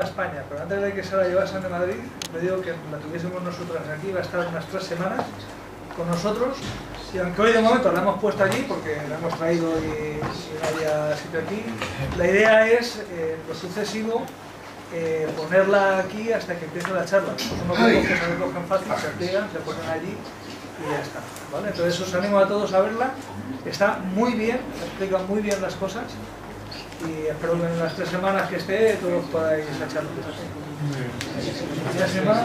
a España, pero antes de que se la llevasen a Madrid, le digo que la tuviésemos nosotras aquí, va a estar unas tres semanas con nosotros, y aunque hoy de momento la hemos puesto allí, porque la hemos traído y, y no había sitio aquí, la idea es, eh, lo sucesivo, eh, ponerla aquí hasta que empiece la charla. Son grupos que se recogen fácil, se pliegan, se ponen allí y ya está. ¿vale? Entonces os animo a todos a verla, está muy bien, explica muy bien las cosas y espero que en las tres semanas que esté todos podáis echarlo. ¿Tienes más?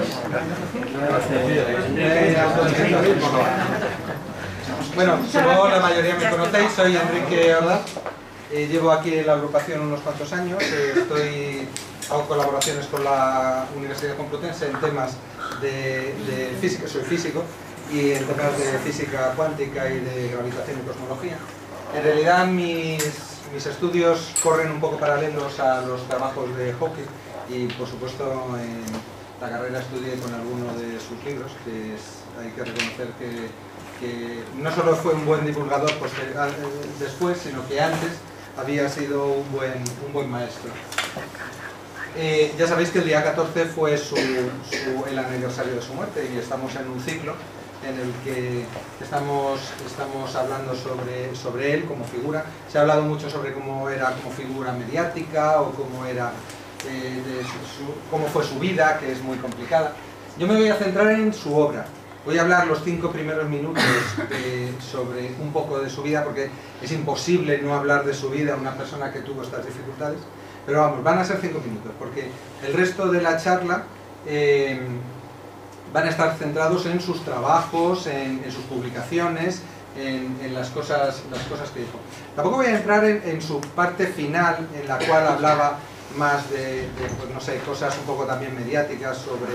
Bueno, supongo la mayoría me conocéis, soy Enrique Ordaz, llevo aquí en la agrupación unos cuantos años, estoy, hago colaboraciones con la Universidad Complutense en temas de, de física, soy físico, y en temas de física cuántica y de gravitación y cosmología. En realidad mis, mis estudios corren un poco paralelos a los trabajos de Hawking y por supuesto en la carrera estudié con alguno de sus libros, que hay que reconocer que, no solo fue un buen divulgador eh, después, sino que antes había sido un buen, maestro. Eh, ya sabéis que el día 14 fue el aniversario de su muerte y estamos en un ciclo en el que estamos, estamos hablando sobre, sobre él como figura. Se ha hablado mucho sobre cómo era como figura mediática o cómo, era, eh, de cómo fue su vida, que es muy complicada. Yo me voy a centrar en su obra. Voy a hablar los cinco primeros minutos de- sobre un poco de su vida, porque es imposible no hablar de su vida a una persona que tuvo estas dificultades. Pero vamos, van a ser cinco minutos, porque el resto de la charla eh, van a estar centrados en sus trabajos, en, sus publicaciones, en, las, cosas, las cosas que dijo. Tampoco voy a entrar en, su parte final, en la cual hablaba más de, pues, no sé, cosas un poco también mediáticas sobre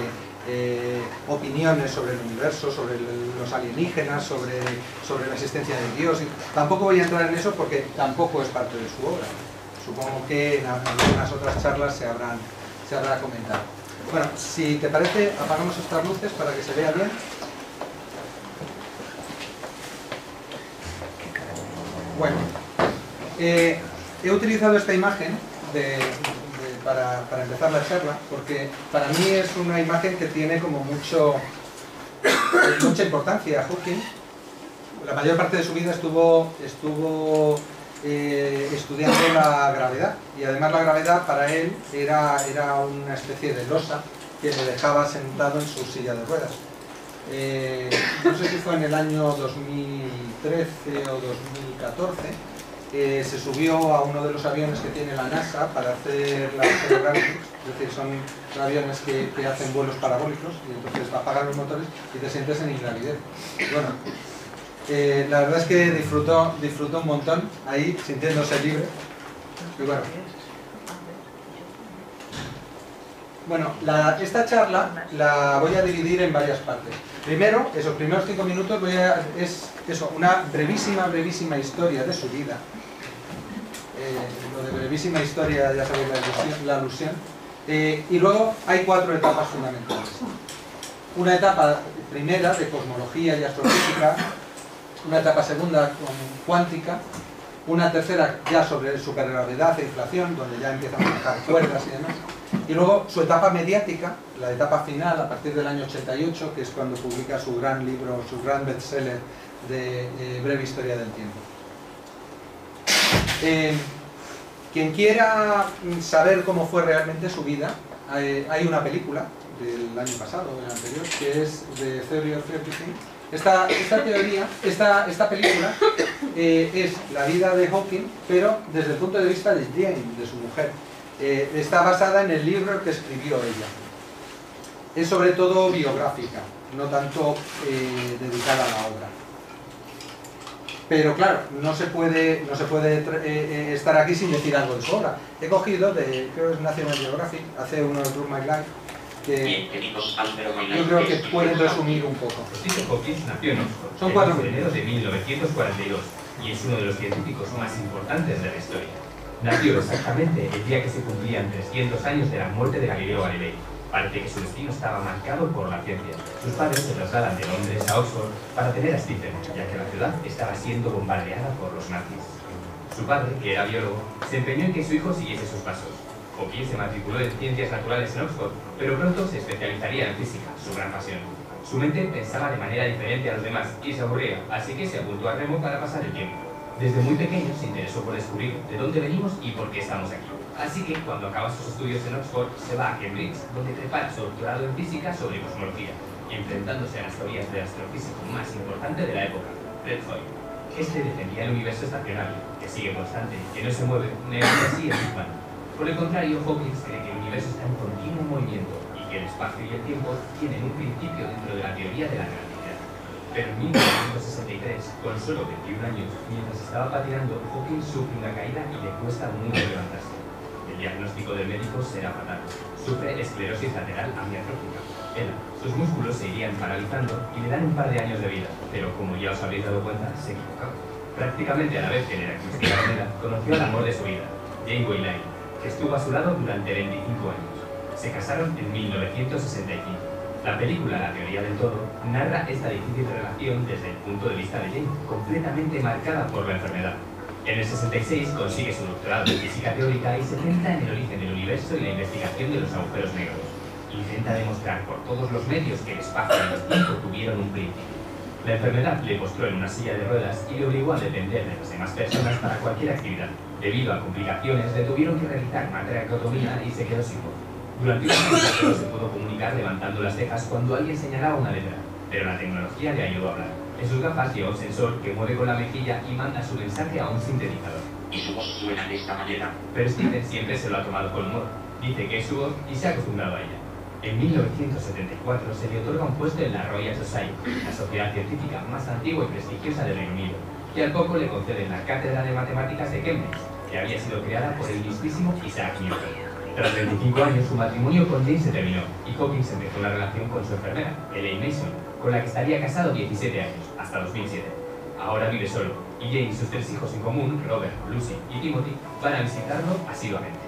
eh, opiniones sobre el universo, sobre los alienígenas, sobre, la existencia de Dios. Tampoco voy a entrar en eso porque tampoco es parte de su obra. Supongo que en algunas otras charlas se habrán, se habrá comentado. Bueno, si te parece, apagamos estas luces para que se vea bien. Bueno, eh, he utilizado esta imagen para, para empezar la charla porque para mí es una imagen que tiene como mucho, mucha importancia. Hawking, la mayor parte de su vida estuvo, estuvo eh, estudiando la gravedad y además la gravedad para él era, era una especie de losa que le dejaba sentado en su silla de ruedas. Eh, no sé si fue en el año 2013 o 2014, eh, se subió a uno de los aviones que tiene la NASA para hacer la Zero Gravity, es decir, son aviones que, que hacen vuelos parabólicos y entonces apagan los motores y te sientes en ingravidez. Bueno, eh, la verdad es que disfrutó, disfrutó un montón ahí, sintiéndose libre. Y bueno, Bueno, esta charla la voy a dividir en varias partes. Primero, esos primeros cinco minutos voy a- es eso, una brevísima, brevísima historia de su vida. Eh, lo de brevísima historia, ya sabéis la alusión. la alusión. Eh, y luego hay cuatro etapas fundamentales. Una etapa primera de cosmología y astrofísica, una etapa segunda cuántica, una tercera ya sobre supergravedad e inflación, donde ya empiezan a manejar cuerdas y demás. Y luego su etapa mediática, la etapa final, a partir del año 88, que es cuando publica su gran libro, su gran bestseller de eh, Breve Historia del Tiempo. Eh, quien quiera mm, saber cómo fue realmente su vida, hay, hay una película del año pasado, del anterior, que es The Theory of Everything. Esta, teoría, esta, película, eh, es la vida de Hawking, pero desde el punto de vista de Jane, de su mujer. Eh, está basada en el libro que escribió ella. Es sobre todo biográfica, no tanto eh, dedicada a la obra. Pero claro, no se puede, no se puede estar aquí sin decir algo de su obra. He cogido, de, creo que es National Geographic, hace uno de Through My Life, que yo creo que pueden resumir un poco. Stephen Hawking nació en Oxford Son el cuatro 11 de enero minutos. de 1942 y es uno de los científicos más importantes de la historia. Nació exactamente el día que se cumplían 300 años de la muerte de Galileo Galilei. Parece que su destino estaba marcado por la ciencia. Sus padres se trasladan de Londres a Oxford para tener a Stephen, ya que la ciudad estaba siendo bombardeada por los nazis. Su padre, que era biólogo, se empeñó en que su hijo siguiese sus pasos. Hawking se matriculó en ciencias naturales en Oxford, pero pronto se especializaría en física, su gran pasión. Su mente pensaba de manera diferente a los demás y se aburría, así que se apuntó a remo para pasar el tiempo. Desde muy pequeño se interesó por descubrir de dónde venimos y por qué estamos aquí. Así que cuando acaba sus estudios en Oxford, se va a Cambridge, donde prepara su doctorado en física sobre cosmología, enfrentándose a las teorías del astrofísico más importante de la época, Fred Hoyle. Este defendía el universo estacionario, que sigue constante, que no se mueve, negando así el Big Bang. Por el contrario, Hawking cree que el universo está en continuo movimiento y que el espacio y el tiempo tienen un principio dentro de la teoría de la relatividad. Pero en 1963, con solo 21 años, mientras estaba patinando, Hawking sufre una caída y le cuesta mucho levantarse. El diagnóstico del médico será fatal. Sufre esclerosis lateral amiotrófica. Sus músculos se irían paralizando y le dan un par de años de vida, pero como ya os habréis dado cuenta, se equivocaba. Prácticamente a la vez que le diagnosticaron conoció al amor de su vida, Jane Wayline, que estuvo a su lado durante 25 años. Se casaron en 1965. La película La teoría del todo narra esta difícil relación desde el punto de vista de Jane, completamente marcada por la enfermedad. En el 66 consigue su doctorado en física teórica y se centra en el origen del universo y la investigación de los agujeros negros. Intenta demostrar por todos los medios que el espacio y el tiempo tuvieron un principio. La enfermedad le postró en una silla de ruedas y le obligó a depender de las demás personas para cualquier actividad. Debido a complicaciones, le tuvieron que realizar una traqueotomía y se quedó sin voz. Durante un tiempo se pudo comunicar levantando las cejas cuando alguien señalaba una letra, pero la tecnología le ayudó a hablar. En sus gafas lleva un sensor que mueve con la mejilla y manda su mensaje a un sintetizador. Y su voz suena de esta manera. Pero Stephen siempre se lo ha tomado con humor. Dice que es su voz y se ha acostumbrado a ella. En 1974 se le otorga un puesto en la Royal Society, la sociedad científica más antigua y prestigiosa del Reino Unido, y al poco le conceden la cátedra de matemáticas de Cambridge, que había sido creada por el mismísimo Isaac Newton. Tras 25 años, su matrimonio con Jane se terminó y Hawkins empezó una relación con su enfermera, Elaine Mason, con la que estaría casado 17 años, hasta 2007. Ahora vive solo, y Jane y sus tres hijos en común, Robert, Lucy y Timothy, van a visitarlo asiduamente.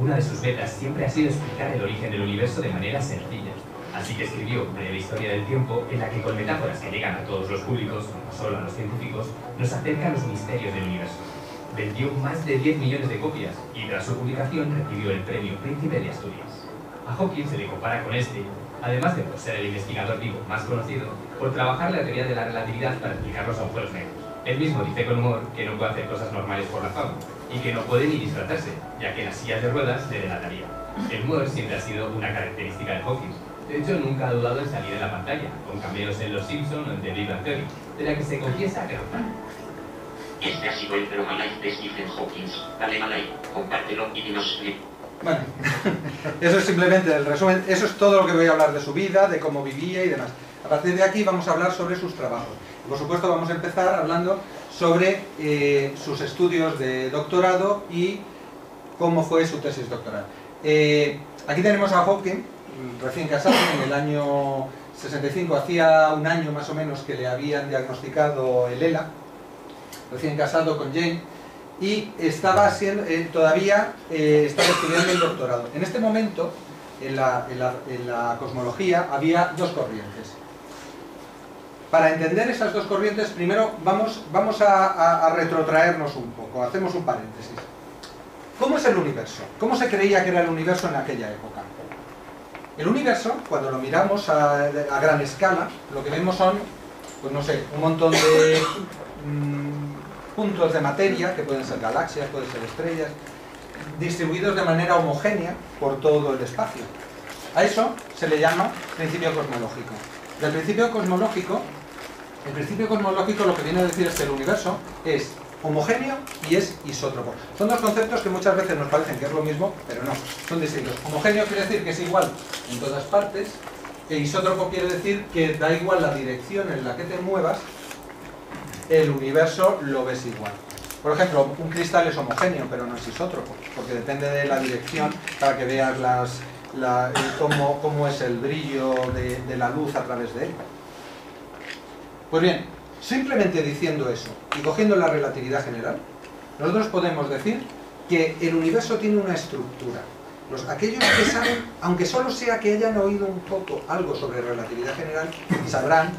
Una de sus metas siempre ha sido explicar el origen del universo de manera sencilla, así que escribió Breve Historia del Tiempo, en la que con metáforas que llegan a todos los públicos, no solo a los científicos, nos acerca a los misterios del universo. Vendió más de 10 millones de copias y tras su publicación recibió el premio Príncipe de Asturias. A Hawking se le compara con este, además de por ser el investigador vivo más conocido, por trabajar la teoría de la relatividad para explicar los agujeros negros. Él mismo dice con humor que no puede hacer cosas normales por la fama y que no puede ni disfrazarse, ya que las sillas de ruedas le delataría. El humor siempre ha sido una característica de Hawking. De hecho, nunca ha dudado en salir en la pantalla, con cameos en Los Simpson o en The Big Bang Theory, de la que se confiesa que no. Este ha sido el de Stephen Hawking. Dale a like, compártelo y dinos. Bueno, eso es simplemente el resumen, eso es todo lo que voy a hablar de su vida, de cómo vivía y demás. A partir de aquí vamos a hablar sobre sus trabajos. Por supuesto vamos a empezar hablando sobre eh, sus estudios de doctorado y cómo fue su tesis doctoral. Eh, aquí tenemos a Hawking, recién casado, en el año 65, hacía un año más o menos que le habían diagnosticado el ELA, recién casado con Jane, y estaba siendo, eh, todavía eh, estaba estudiando el doctorado. En este momento, en la, cosmología, había dos corrientes. Para entender esas dos corrientes, primero vamos, vamos a, retrotraernos un poco, hacemos un paréntesis. ¿Cómo es el universo? ¿Cómo se creía que era el universo en aquella época? El universo, cuando lo miramos a, a gran escala, lo que vemos son, pues no sé, un montón de mm, puntos de materia, que pueden ser galaxias, pueden ser estrellas, distribuidos de manera homogénea por todo el espacio. A eso se le llama principio cosmológico. Del principio cosmológico, el principio cosmológico lo que viene a decir es que el universo es homogéneo y es isótropo. Son dos conceptos que muchas veces nos parecen que es lo mismo, pero no, son distintos. Homogéneo quiere decir que es igual en todas partes, e isótropo quiere decir que da igual la dirección en la que te muevas, el universo lo ves igual. Por ejemplo, un cristal es homogéneo, pero no es isótropo, porque depende de la dirección para que veas las, la- cómo, cómo es el brillo de, de la luz a través de él. Pues bien, simplemente diciendo eso y cogiendo la relatividad general, nosotros podemos decir que el universo tiene una estructura. Los, aquellos que saben, aunque solo sea que hayan oído un poco algo sobre relatividad general, sabrán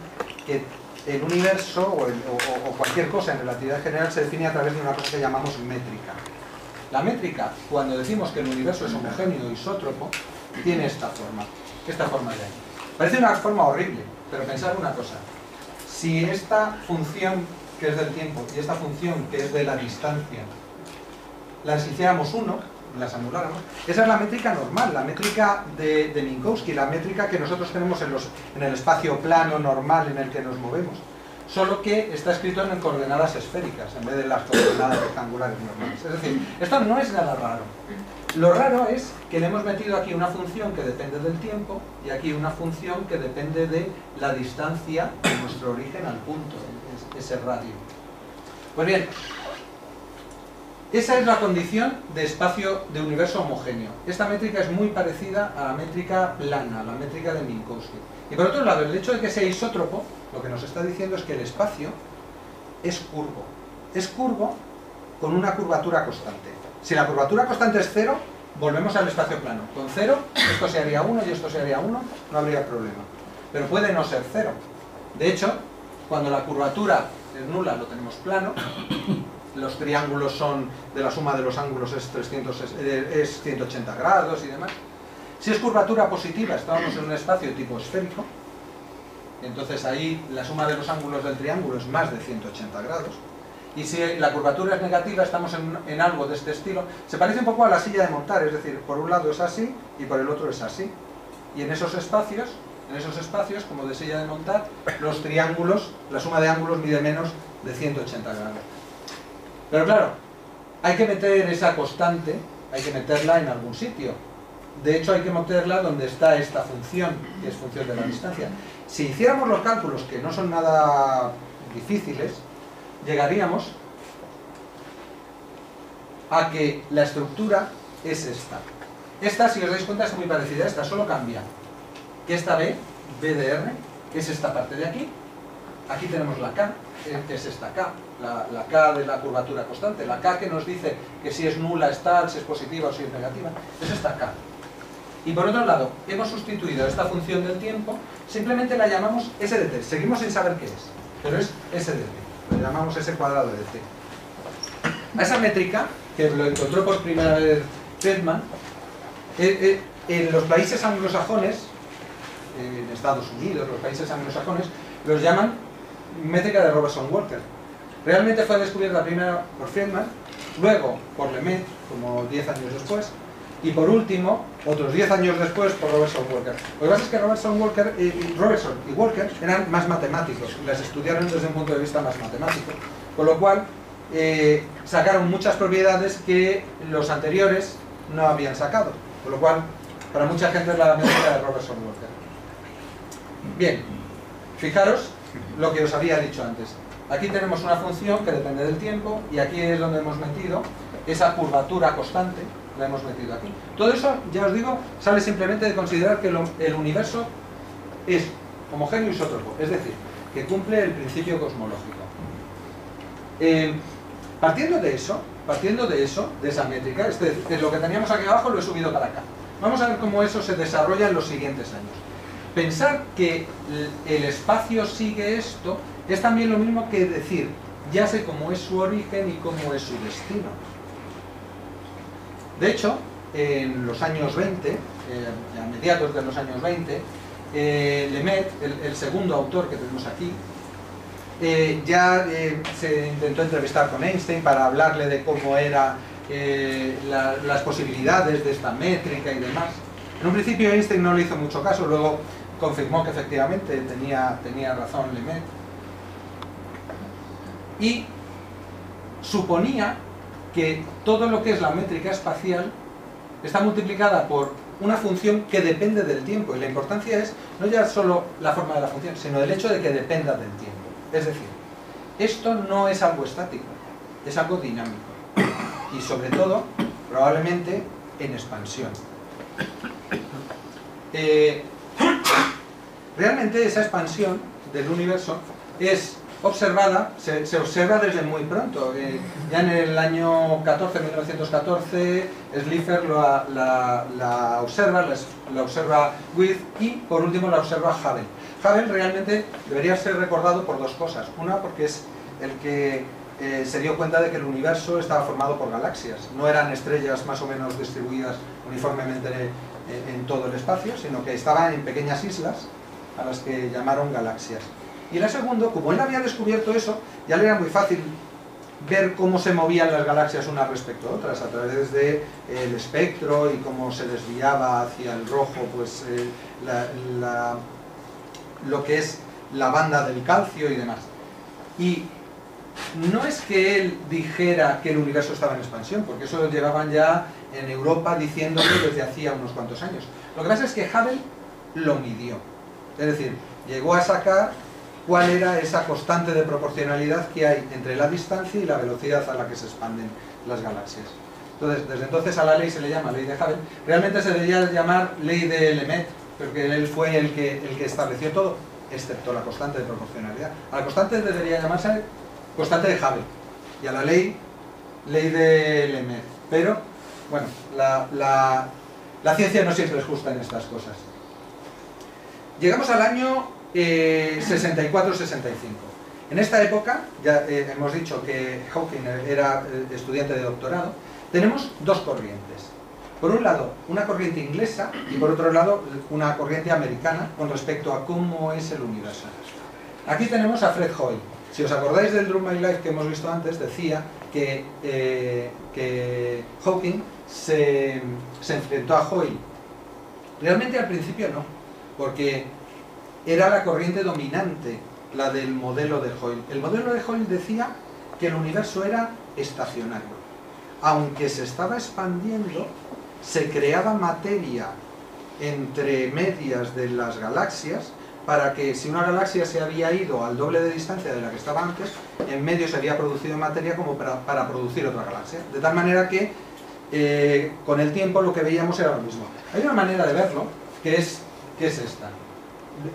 que el universo o, cualquier cosa en relatividad general se define a través de una cosa que llamamos métrica. La métrica, cuando decimos que el universo es homogéneo isótropo, tiene esta forma, esta forma de ahí. Parece una forma horrible, pero pensad una cosa. Si esta función que es del tiempo y esta función que es de la distancia las hiciéramos uno, las anuláramos, esa es la métrica normal, la métrica de, de Minkowski, la métrica que nosotros tenemos en, los, en el espacio plano normal en el que nos movemos. Solo que está escrito en coordenadas esféricas en vez de las coordenadas rectangulares normales. Es decir, esto no es nada raro. Lo raro es que le hemos metido aquí una función que depende del tiempo y aquí una función que depende de la distancia de nuestro origen al punto, ese radio. Pues bien, esa es la condición de espacio de universo homogéneo. Esta métrica es muy parecida a la métrica plana, a la métrica de Minkowski. Y por otro lado, el hecho de que sea isótropo, lo que nos está diciendo es que el espacio es curvo. Es curvo con una curvatura constante. Si la curvatura constante es cero, volvemos al espacio plano. Con cero, esto se haría 1 y esto se haría 1, no habría problema. Pero puede no ser cero. De hecho, cuando la curvatura es nula, lo tenemos plano, los triángulos son de la suma de los ángulos es, 300, es 180 grados y demás. Si es curvatura positiva, estamos en un espacio tipo esférico, entonces ahí la suma de los ángulos del triángulo es más de 180 grados. Y si la curvatura es negativa, estamos en, en, algo de este estilo. Se parece un poco a la silla de montar, es decir, por un lado es así y por el otro es así. Y en esos espacios, en esos espacios, como de silla de montar, los triángulos, la suma de ángulos mide menos de 180 grados. Pero claro, hay que meter esa constante, hay que meterla en algún sitio. De hecho, hay que meterla donde está esta función, que es función de la distancia. Si hiciéramos los cálculos, que no son nada difíciles, llegaríamos a que la estructura es esta. Esta, si os dais cuenta, es muy parecida a esta, solo cambia que esta B, B de R, es esta parte de aquí, aquí tenemos la K, que es esta K, la, la, K de la curvatura constante, la K que nos dice que si es nula es tal, si es positiva o si es negativa, es esta K. Y por otro lado, hemos sustituido esta función del tiempo, simplemente la llamamos S de t, seguimos sin saber qué es, pero es S de lo llamamos S cuadrado de t. A esa métrica, que lo encontró por primera vez Friedman, eh, eh, en los países anglosajones, en Estados Unidos, los países anglosajones, los llaman métrica de Robertson-Walker. Realmente fue descubierta primero por Friedman, luego por Lemaitre, como 10 años después, y por último, otros 10 años después, por Robertson Walker. Lo que pasa es que Robertson, Walker, y, Robertson y Walker eran más matemáticos, las estudiaron desde un punto de vista más matemático, con lo cual eh, sacaron muchas propiedades que los anteriores no habían sacado, con lo cual para mucha gente es la métrica de Robertson Walker. Bien, fijaros lo que os había dicho antes. Aquí tenemos una función que depende del tiempo y aquí es donde hemos metido esa curvatura constante, la hemos metido aquí. Todo eso, ya os digo, sale simplemente de considerar que el universo es homogéneo y isótropo, es decir, que cumple el principio cosmológico. Eh, partiendo de eso, partiendo de eso, de esa métrica, es decir, lo que teníamos aquí abajo lo he subido para acá. Vamos a ver cómo eso se desarrolla en los siguientes años. Pensar que el espacio sigue esto es también lo mismo que decir, ya sé cómo es su origen y cómo es su destino. De hecho, en los años 20, eh, a mediados de los años 20, eh, Lemet, el, segundo autor que tenemos aquí, eh, ya se intentó entrevistar con Einstein para hablarle de cómo eran la, las posibilidades de esta métrica y demás. En un principio Einstein no le hizo mucho caso, luego confirmó que efectivamente tenía, tenía razón Lemet. Y suponía que todo lo que es la métrica espacial está multiplicada por una función que depende del tiempo. Y la importancia es no ya solo la forma de la función, sino el hecho de que dependa del tiempo. Es decir, esto no es algo estático, es algo dinámico. Y sobre todo, probablemente, en expansión. Eh, realmente esa expansión del universo es observada, se, se observa desde muy pronto. Eh, ya en el año 14, 1914, Slipher la, observa, la, observa With y por último la observa Hubble. Hubble realmente debería ser recordado por dos cosas. Una porque es el que eh, se dio cuenta de que el universo estaba formado por galaxias. No eran estrellas más o menos distribuidas uniformemente en, en todo el espacio, sino que estaban en pequeñas islas a las que llamaron galaxias. Y la segunda, como él había descubierto eso, ya le era muy fácil ver cómo se movían las galaxias unas respecto a otras, a través del el espectro y cómo se desviaba hacia el rojo pues, eh, lo que es la banda del calcio y demás. Y no es que él dijera que el universo estaba en expansión, porque eso lo llevaban ya en Europa diciéndolo desde hacía unos cuantos años. Lo que pasa es que Hubble lo midió. Es decir, llegó a sacar cuál era esa constante de proporcionalidad que hay entre la distancia y la velocidad a la que se expanden las galaxias. Entonces, desde entonces a la ley se le llama ley de Hubble. Realmente se debería llamar ley de Lemaitre, porque él fue el que, el que estableció todo, excepto la constante de proporcionalidad. A la constante debería llamarse constante de Hubble, y a la ley, ley de Lemaitre. Pero, bueno, la- la ciencia no siempre es justa en estas cosas. Llegamos al año eh, 64-65. En esta época, ya eh, hemos dicho que Hawking era eh, estudiante de doctorado, tenemos dos corrientes. Por un lado, una corriente inglesa y por otro lado, una corriente americana con respecto a cómo es el universo. Aquí tenemos a Fred Hoyle. Si os acordáis del Drum My Life que hemos visto antes, decía que, eh, que Hawking se, se enfrentó a Hoyle. Realmente al principio no, porque era la corriente dominante, la del modelo de Hoyle. El modelo de Hoyle decía que el universo era estacionario. Aunque se estaba expandiendo, se creaba materia entre medias de las galaxias para que si una galaxia se había ido al doble de distancia de la que estaba antes, en medio se había producido materia como para, producir otra galaxia. De tal manera que eh, con el tiempo lo que veíamos era lo mismo. Hay una manera de verlo que es, que es esta.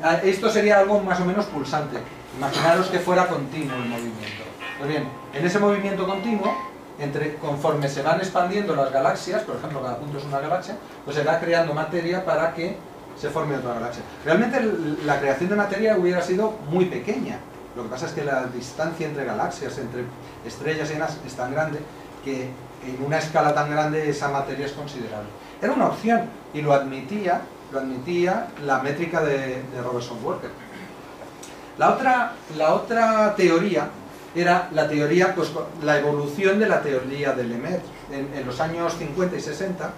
Ah, Esto sería algo más o menos pulsante. Imaginaros que fuera continuo el movimiento. Pues bien, en ese movimiento continuo, entre, conforme se van expandiendo las galaxias, por ejemplo, cada punto es una galaxia, pues se va creando materia para que se forme otra galaxia. Realmente la creación de materia hubiera sido muy pequeña. Lo que pasa es que la distancia entre galaxias, entre estrellas y demás, es tan grande que en una escala tan grande esa materia es considerable. Era una opción y lo admitía, lo admitía la métrica de, de Robertson Walker. La otra, la otra teoría era la teoría, pues la evolución de la teoría de Lemaitre. En, en los años 50 y 60,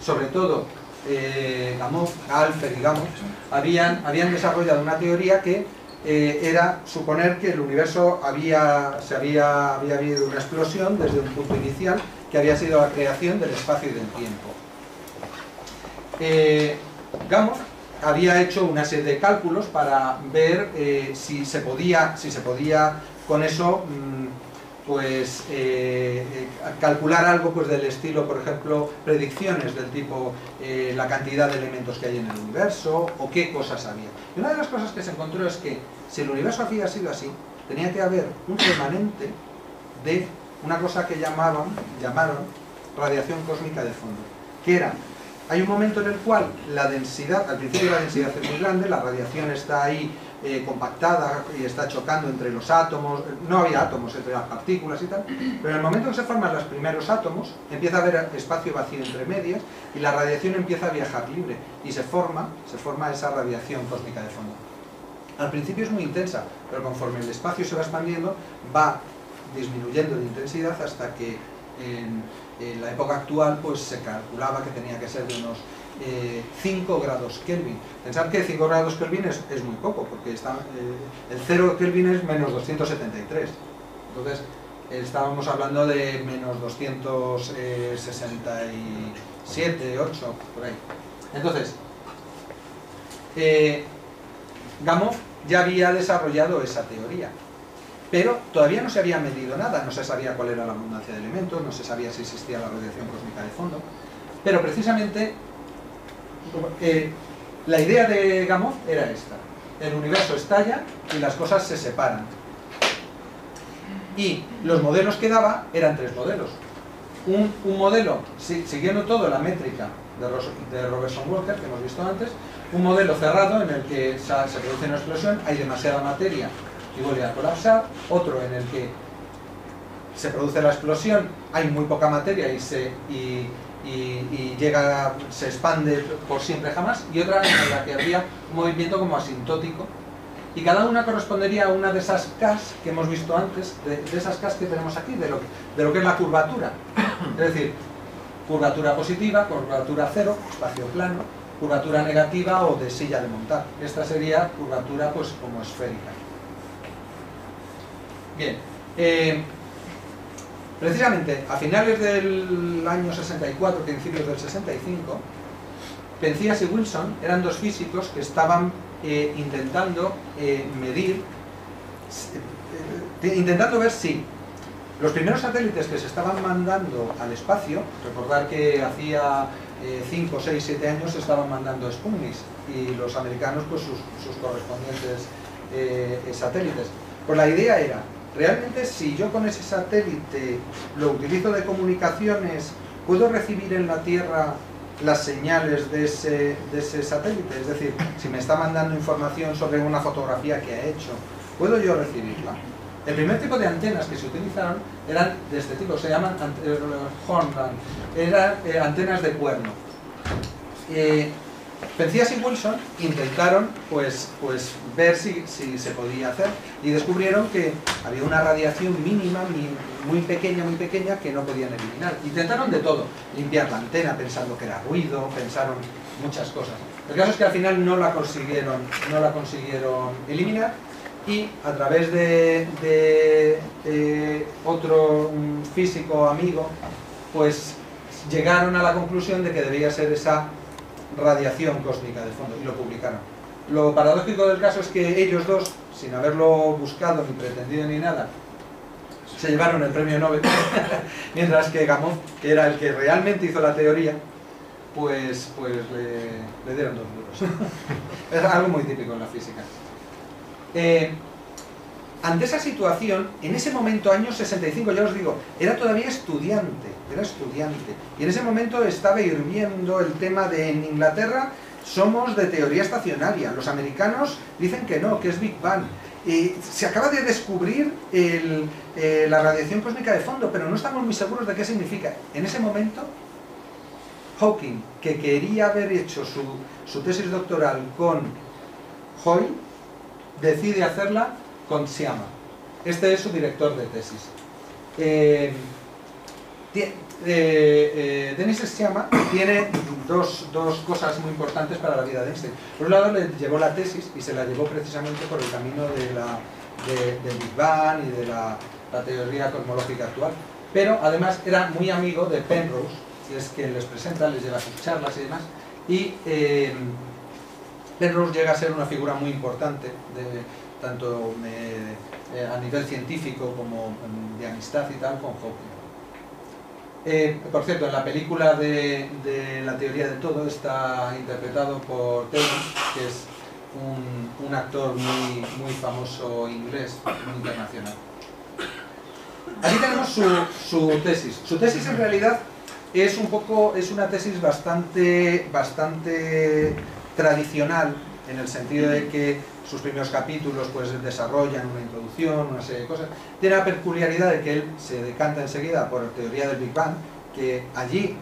sobre todo eh, Gamow, Alfer y Gamow, habían, habían desarrollado una teoría que eh, era suponer que el universo había, se había, había habido una explosión desde un punto inicial que había sido la creación del espacio y del tiempo. Eh, Gamow había hecho una serie de cálculos para ver eh, si, se podía, si se podía con eso mm, pues eh, eh, calcular algo pues del estilo, por ejemplo, predicciones del tipo la cantidad de elementos que hay en el universo o qué cosas había. Y una de las cosas que se encontró es que si el universo había sido así, tenía que haber un remanente de una cosa que llamaron radiación cósmica de fondo, que era hay un momento en el cual la densidad, al principio la densidad es muy grande, la radiación está ahí eh, compactada y está chocando entre los átomos, no había átomos entre las partículas y tal, pero en el momento en que se forman los primeros átomos, empieza a haber espacio vacío entre medias y la radiación empieza a viajar libre y se forma, se forma esa radiación cósmica de fondo. Al principio es muy intensa, pero conforme el espacio se va expandiendo, va disminuyendo de intensidad hasta que en la época actual pues se calculaba que tenía que ser de unos eh, 5 grados Kelvin. Pensar que 5 grados Kelvin es, es muy poco, porque está, eh, el 0 Kelvin es menos 273. Entonces, estábamos hablando de menos 267, 8, por ahí. Entonces, eh, Gamow ya había desarrollado esa teoría, pero todavía no se había medido nada, no se sabía cuál era la abundancia de elementos, no se sabía si existía la radiación cósmica de fondo, pero precisamente eh, la idea de Gamow era esta, el universo estalla y las cosas se separan. Y los modelos que daba eran tres modelos. Un, modelo, si- siguiendo todo la métrica de, Robertson Walker, que hemos visto antes, un modelo cerrado en el que se produce una explosión, hay demasiada materia y vuelve a colapsar, otro en el que se produce la explosión, hay muy poca materia y se, y, llega, se expande por siempre jamás, y otra en la que habría un movimiento como asintótico, y cada una correspondería a una de esas Ks que hemos visto antes, de, de esas Ks que tenemos aquí, de lo, de lo que es la curvatura. Es decir, curvatura positiva, curvatura cero, espacio plano, curvatura negativa o de silla de montar. Esta sería curvatura pues como esférica. Bien, eh, precisamente a finales del año 64, principios del 65, Pencías y Wilson eran dos físicos que estaban eh, intentando eh, medir, intentando ver si los primeros satélites que se estaban mandando al espacio, recordar que hacía 5, 6, 7 años se estaban mandando Sputniks y los americanos pues sus, correspondientes satélites. Pues la idea era, realmente si yo con ese satélite lo utilizo de comunicaciones, ¿puedo recibir en la Tierra las señales de ese, satélite? Es decir, si me está mandando información sobre una fotografía que ha hecho, ¿puedo yo recibirla? El primer tipo de antenas que se utilizaron eran de este tipo, se llaman eh, eran eh, antenas de cuerno. Eh, Pencías y Wilson intentaron pues, pues ver si, se podía hacer y descubrieron que había una radiación mínima, muy pequeña, muy pequeña, que no podían eliminar. Intentaron de todo, limpiar la antena pensando que era ruido, pensaron muchas cosas. El caso es que al final no la consiguieron, no la consiguieron eliminar y a través de, otro un físico amigo, pues llegaron a la conclusión de que debía ser esa radiación cósmica de fondo y lo publicaron. Lo paradójico del caso es que ellos dos, sin haberlo buscado ni pretendido ni nada, se llevaron el premio Nobel, mientras que Gamow, que era el que realmente hizo la teoría, pues, pues le, dieron dos duros. es algo muy típico en la física. Eh, ante esa situación, en ese momento, año 65, ya os digo, era todavía estudiante, era estudiante, y en ese momento estaba hirviendo el tema de en Inglaterra somos de teoría estacionaria, los americanos dicen que no, que es Big Bang. Eh, se acaba de descubrir el, eh, la radiación cósmica de fondo, pero no estamos muy seguros de qué significa. En ese momento, Hawking, que quería haber hecho su, su tesis doctoral con Hoyle, decide hacerla con Siama. Este es su director de tesis. Eh, eh, eh, tiene dos, dos cosas muy importantes para la vida de Einstein. Por un lado, le llevó la tesis y se la llevó precisamente por el camino de del Big Bang y de la, teoría cosmológica actual. Pero además era muy amigo de Penrose, que es quien les presenta, les lleva sus charlas y demás. Y eh, Penrose llega a ser una figura muy importante, tanto eh, eh, a nivel científico como mm, de amistad y tal, con Hawking. Eh, por cierto, en la película de, La teoría de todo está interpretado por Taylor, que es un, actor muy, muy famoso inglés, muy internacional. Aquí tenemos su, su tesis. Su tesis en realidad es un poco, es una tesis bastante, bastante tradicional en el sentido de que sus primeros capítulos pues desarrollan una introducción, una serie de cosas. Tiene la peculiaridad de que él se decanta enseguida por la teoría del Big Bang, que allí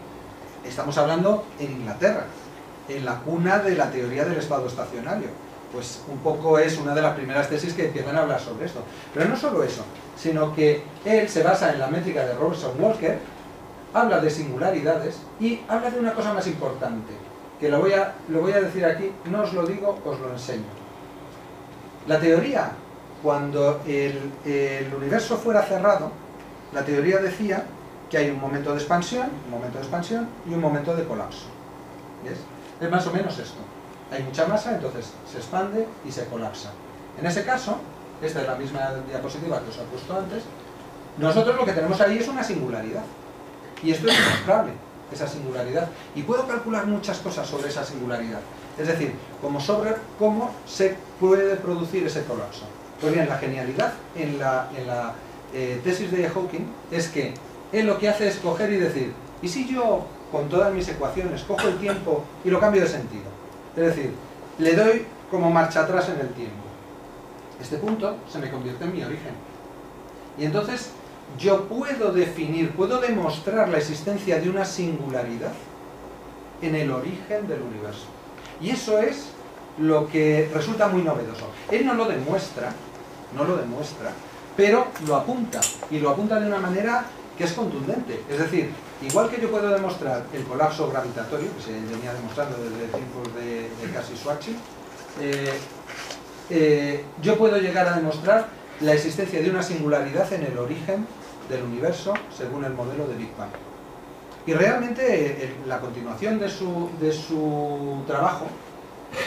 estamos hablando en Inglaterra, en la cuna de la teoría del estado estacionario. Pues un poco es una de las primeras tesis que empiezan a hablar sobre esto. Pero no solo eso, sino que él se basa en la métrica de Robertson Walker, habla de singularidades y habla de una cosa más importante, que lo voy a, lo voy a decir aquí, no os lo digo, os lo enseño. La teoría, cuando el, universo fuera cerrado, la teoría decía que hay un momento de expansión, un momento de expansión y un momento de colapso. Es más o menos esto. Hay mucha masa, entonces se expande y se colapsa. En ese caso, esta es la misma diapositiva que os he puesto antes, nosotros lo que tenemos ahí es una singularidad. Y esto es demostrable, esa singularidad. Y puedo calcular muchas cosas sobre esa singularidad. Es decir, como sobre cómo se puede producir ese colapso. Pues bien, la genialidad en la, eh, tesis de Hawking es que él lo que hace es coger y decir, ¿y si yo con todas mis ecuaciones cojo el tiempo y lo cambio de sentido? Es decir, le doy como marcha atrás en el tiempo. Este punto se me convierte en mi origen. Y entonces yo puedo definir, puedo demostrar la existencia de una singularidad en el origen del universo. Y eso es lo que resulta muy novedoso. Él no lo demuestra, no lo demuestra, pero lo apunta, y lo apunta de una manera que es contundente. Es decir, igual que yo puedo demostrar el colapso gravitatorio, que se venía demostrando desde tiempos de, de Schwarzschild, eh, eh, yo puedo llegar a demostrar la existencia de una singularidad en el origen del universo según el modelo de Big Bang. Y realmente eh, la continuación de su, de su trabajo,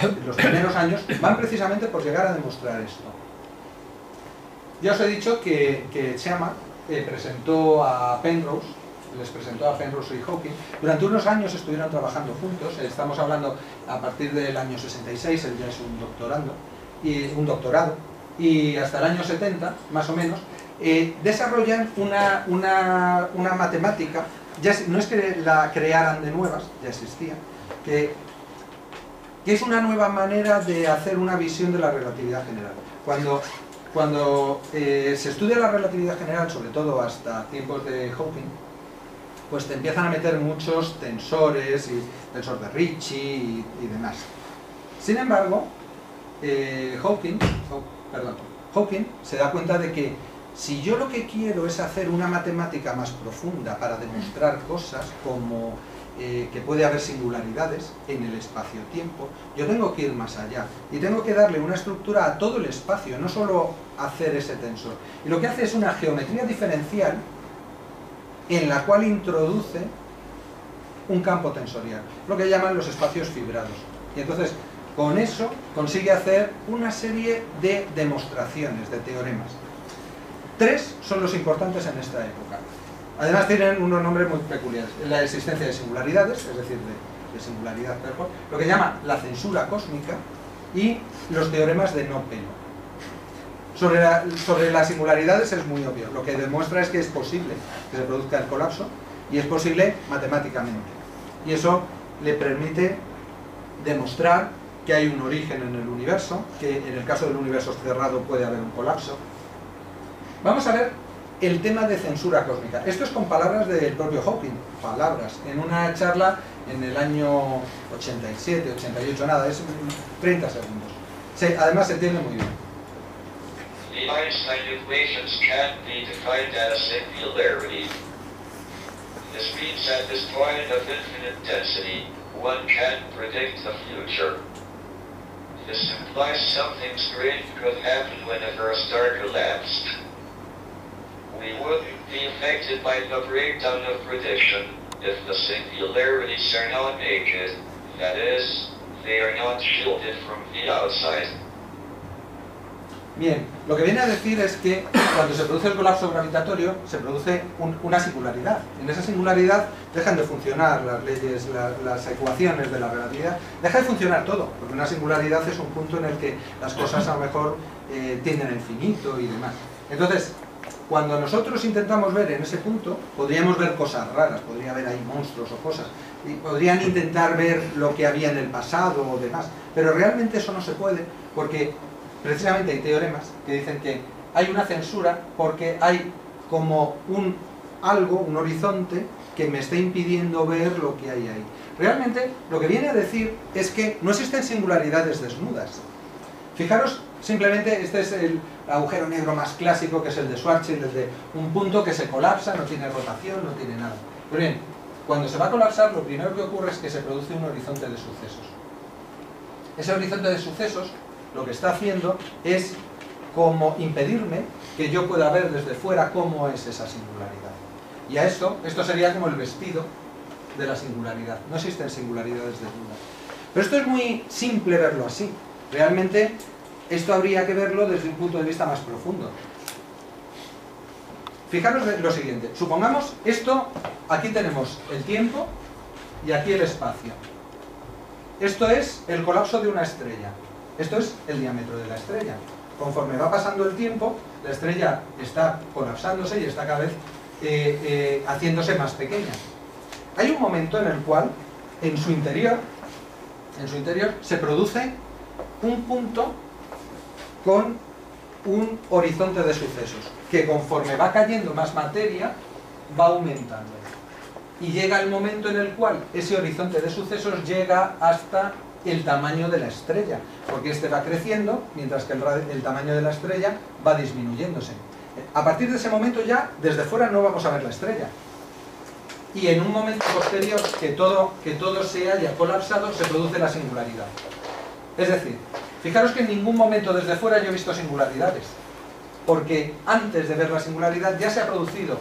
en los primeros años, van precisamente por llegar a demostrar esto. Ya os he dicho que, que Chama eh, presentó a Penrose, les presentó a Penrose y Hawking. Durante unos años estuvieron trabajando juntos, estamos hablando a partir del año 66, él ya es un doctorando, y un doctorado, y hasta el año 70, más o menos, eh, desarrollan una, una, una matemática, no es que la crearan de nuevas, ya existía, que, es una nueva manera de hacer una visión de la relatividad general. Cuando, cuando eh, se estudia la relatividad general, sobre todo hasta tiempos de Hawking, pues te empiezan a meter muchos tensores, y tensor de Ricci y, demás. Sin embargo, eh, Hawking, Haw- perdón, Hawking se da cuenta de que si yo lo que quiero es hacer una matemática más profunda para demostrar cosas como eh, que puede haber singularidades en el espacio-tiempo, yo tengo que ir más allá y tengo que darle una estructura a todo el espacio, no solo hacer ese tensor. Y lo que hace es una geometría diferencial en la cual introduce un campo tensorial, lo que llaman los espacios fibrados. Y entonces, con eso consigue hacer una serie de demostraciones, de teoremas. Tres son los importantes en esta época. Además tienen unos nombres muy peculiares. La existencia de singularidades, es decir, de, singularidad tal cual, lo que llama la censura cósmica y los teoremas de no pelo. Sobre, sobre las singularidades es muy obvio. Lo que demuestra es que es posible que se produzca el colapso y es posible matemáticamente. Y eso le permite demostrar que hay un origen en el universo, que en el caso del universo cerrado puede haber un colapso. Vamos a ver el tema de censura cósmica. Esto es con palabras del propio Hawking, palabras, en una charla en el año 87, 88, nada, es 30 segundos. Se- además se entiende muy bien. Einstein equations can't be defined as singularity. This means at this point of infinite density, one can't predict the future. This implies something strange could happen whenever a star collapsed. We wouldn't be affected by the breakdown of prediction if the singularities are not naked, that is, they are not shielded from the outside. Bien, lo que viene a decir es que cuando se produce el colapso gravitatorio se produce un- una singularidad. En esa singularidad dejan de funcionar las leyes, la- las ecuaciones de la relatividad, deja de funcionar todo, porque una singularidad es un punto en el que las cosas a lo mejor eh, tienden a infinito y demás. Entonces, cuando nosotros intentamos ver en ese punto, podríamos ver cosas raras, podría haber ahí monstruos o cosas, y podrían intentar ver lo que había en el pasado o demás, pero realmente eso no se puede, porque precisamente hay teoremas que dicen que hay una censura porque hay como un algo, un horizonte que me está impidiendo ver lo que hay ahí. Realmente lo que viene a decir es que no existen singularidades desnudas. Fijaros, simplemente este es el agujero negro más clásico que es el de Schwarzschild, el de un punto que se colapsa, no tiene rotación, no tiene nada. Pero bien, cuando se va a colapsar lo primero que ocurre es que se produce un horizonte de sucesos. Ese horizonte de sucesos lo que está haciendo es como impedirme que yo pueda ver desde fuera cómo es esa singularidad. Y a esto, esto sería como el vestido de la singularidad. No existen singularidades desnudas. Pero esto es muy simple verlo así. Realmente esto habría que verlo desde un punto de vista más profundo. Fijaros lo siguiente. Supongamos esto, aquí tenemos el tiempo y aquí el espacio. Esto es el colapso de una estrella. Esto es el diámetro de la estrella. Conforme va pasando el tiempo, la estrella está colapsándose y está cada vez eh, eh, haciéndose más pequeña. Hay un momento en el cual, en su interior, en su interior se produce un punto con un horizonte de sucesos, que conforme va cayendo más materia, va aumentando. Y llega el momento en el cual ese horizonte de sucesos llega hasta el tamaño de la estrella, porque este va creciendo, mientras que el, tamaño de la estrella va disminuyéndose. A partir de ese momento ya, desde fuera no vamos a ver la estrella. Y en un momento posterior, que todo, que todo se haya colapsado, se produce la singularidad. Es decir, fijaros que en ningún momento desde fuera yo he visto singularidades, porque antes de ver la singularidad ya se ha producido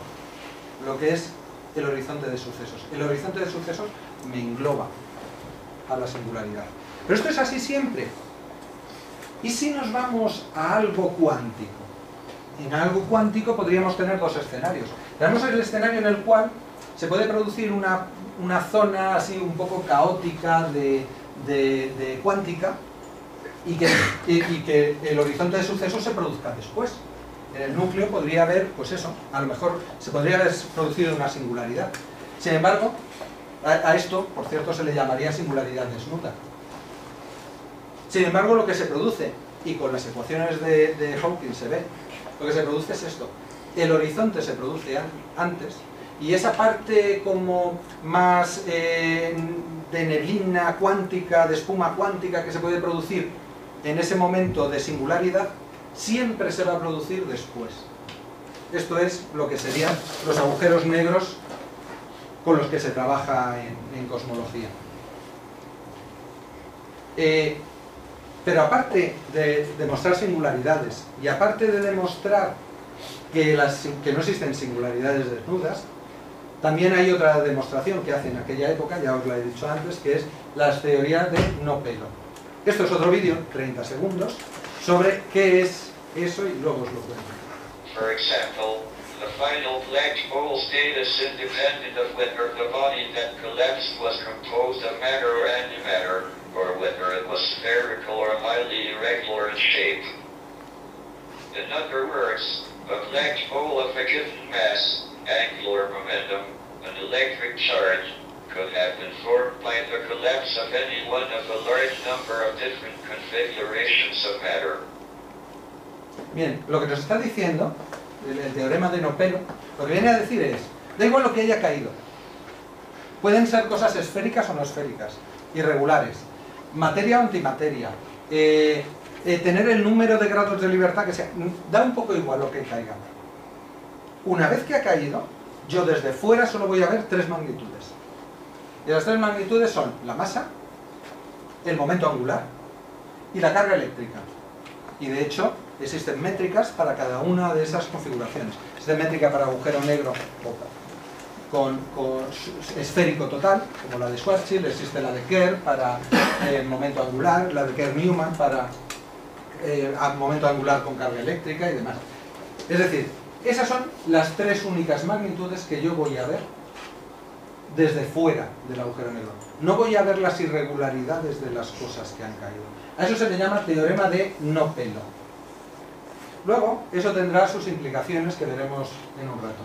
lo que es el horizonte de sucesos. El horizonte de sucesos me engloba a la singularidad. Pero esto es así siempre. ¿Y si nos vamos a algo cuántico? En algo cuántico podríamos tener dos escenarios. Tenemos el escenario en el cual se puede producir una, una zona así un poco caótica de, de- de cuántica y que, y- que el horizonte de sucesos se produzca después. En el núcleo podría haber, pues eso, a lo mejor se podría haber producido una singularidad. Sin embargo, a, esto, por cierto, se le llamaría singularidad desnuda. Sin embargo, lo que se produce, y con las ecuaciones de, de Hawking se ve, lo que se produce es esto. El horizonte se produce an- antes, y esa parte como más eh, de neblina cuántica, de espuma cuántica que se puede producir en ese momento de singularidad, siempre se va a producir después. Esto es lo que serían los agujeros negros con los que se trabaja en, cosmología. Eh, pero aparte de demostrar singularidades y aparte de demostrar que, que no existen singularidades desnudas, también hay otra demostración que hace en aquella época, ya os la he dicho antes, que es las teorías de no pelo. Esto es otro vídeo, 30 segundos, sobre qué es eso y luego os lo cuento. For example, the final black hole status independent of whether the body that collapsed was composed of matter or antimatter, or whether it was spherical or highly irregular in shape. In other words, a black hole of a given mass, angular momentum, an electric charge could. Bien, lo que nos está diciendo, el, el teorema de Nopelo, lo que viene a decir es, da igual lo que haya caído, pueden ser cosas esféricas o no esféricas, irregulares, materia o antimateria, eh, eh, tener el número de grados de libertad que sea, da un poco igual lo que caiga. Una vez que ha caído, yo desde fuera solo voy a ver tres magnitudes. Y las tres magnitudes son la masa, el momento angular y la carga eléctrica. Y de hecho, existen métricas para cada una de esas configuraciones. Existe métrica para agujero negro con, esférico total, como la de Schwarzschild, existe la de Kerr para eh, momento angular, la de Kerr-Newman para eh, momento angular con carga eléctrica y demás. Es decir, esas son las tres únicas magnitudes que yo voy a ver desde fuera del agujero negro. No voy a ver las irregularidades de las cosas que han caído. A eso se le llama teorema de no pelo. Luego, eso tendrá sus implicaciones que veremos en un rato.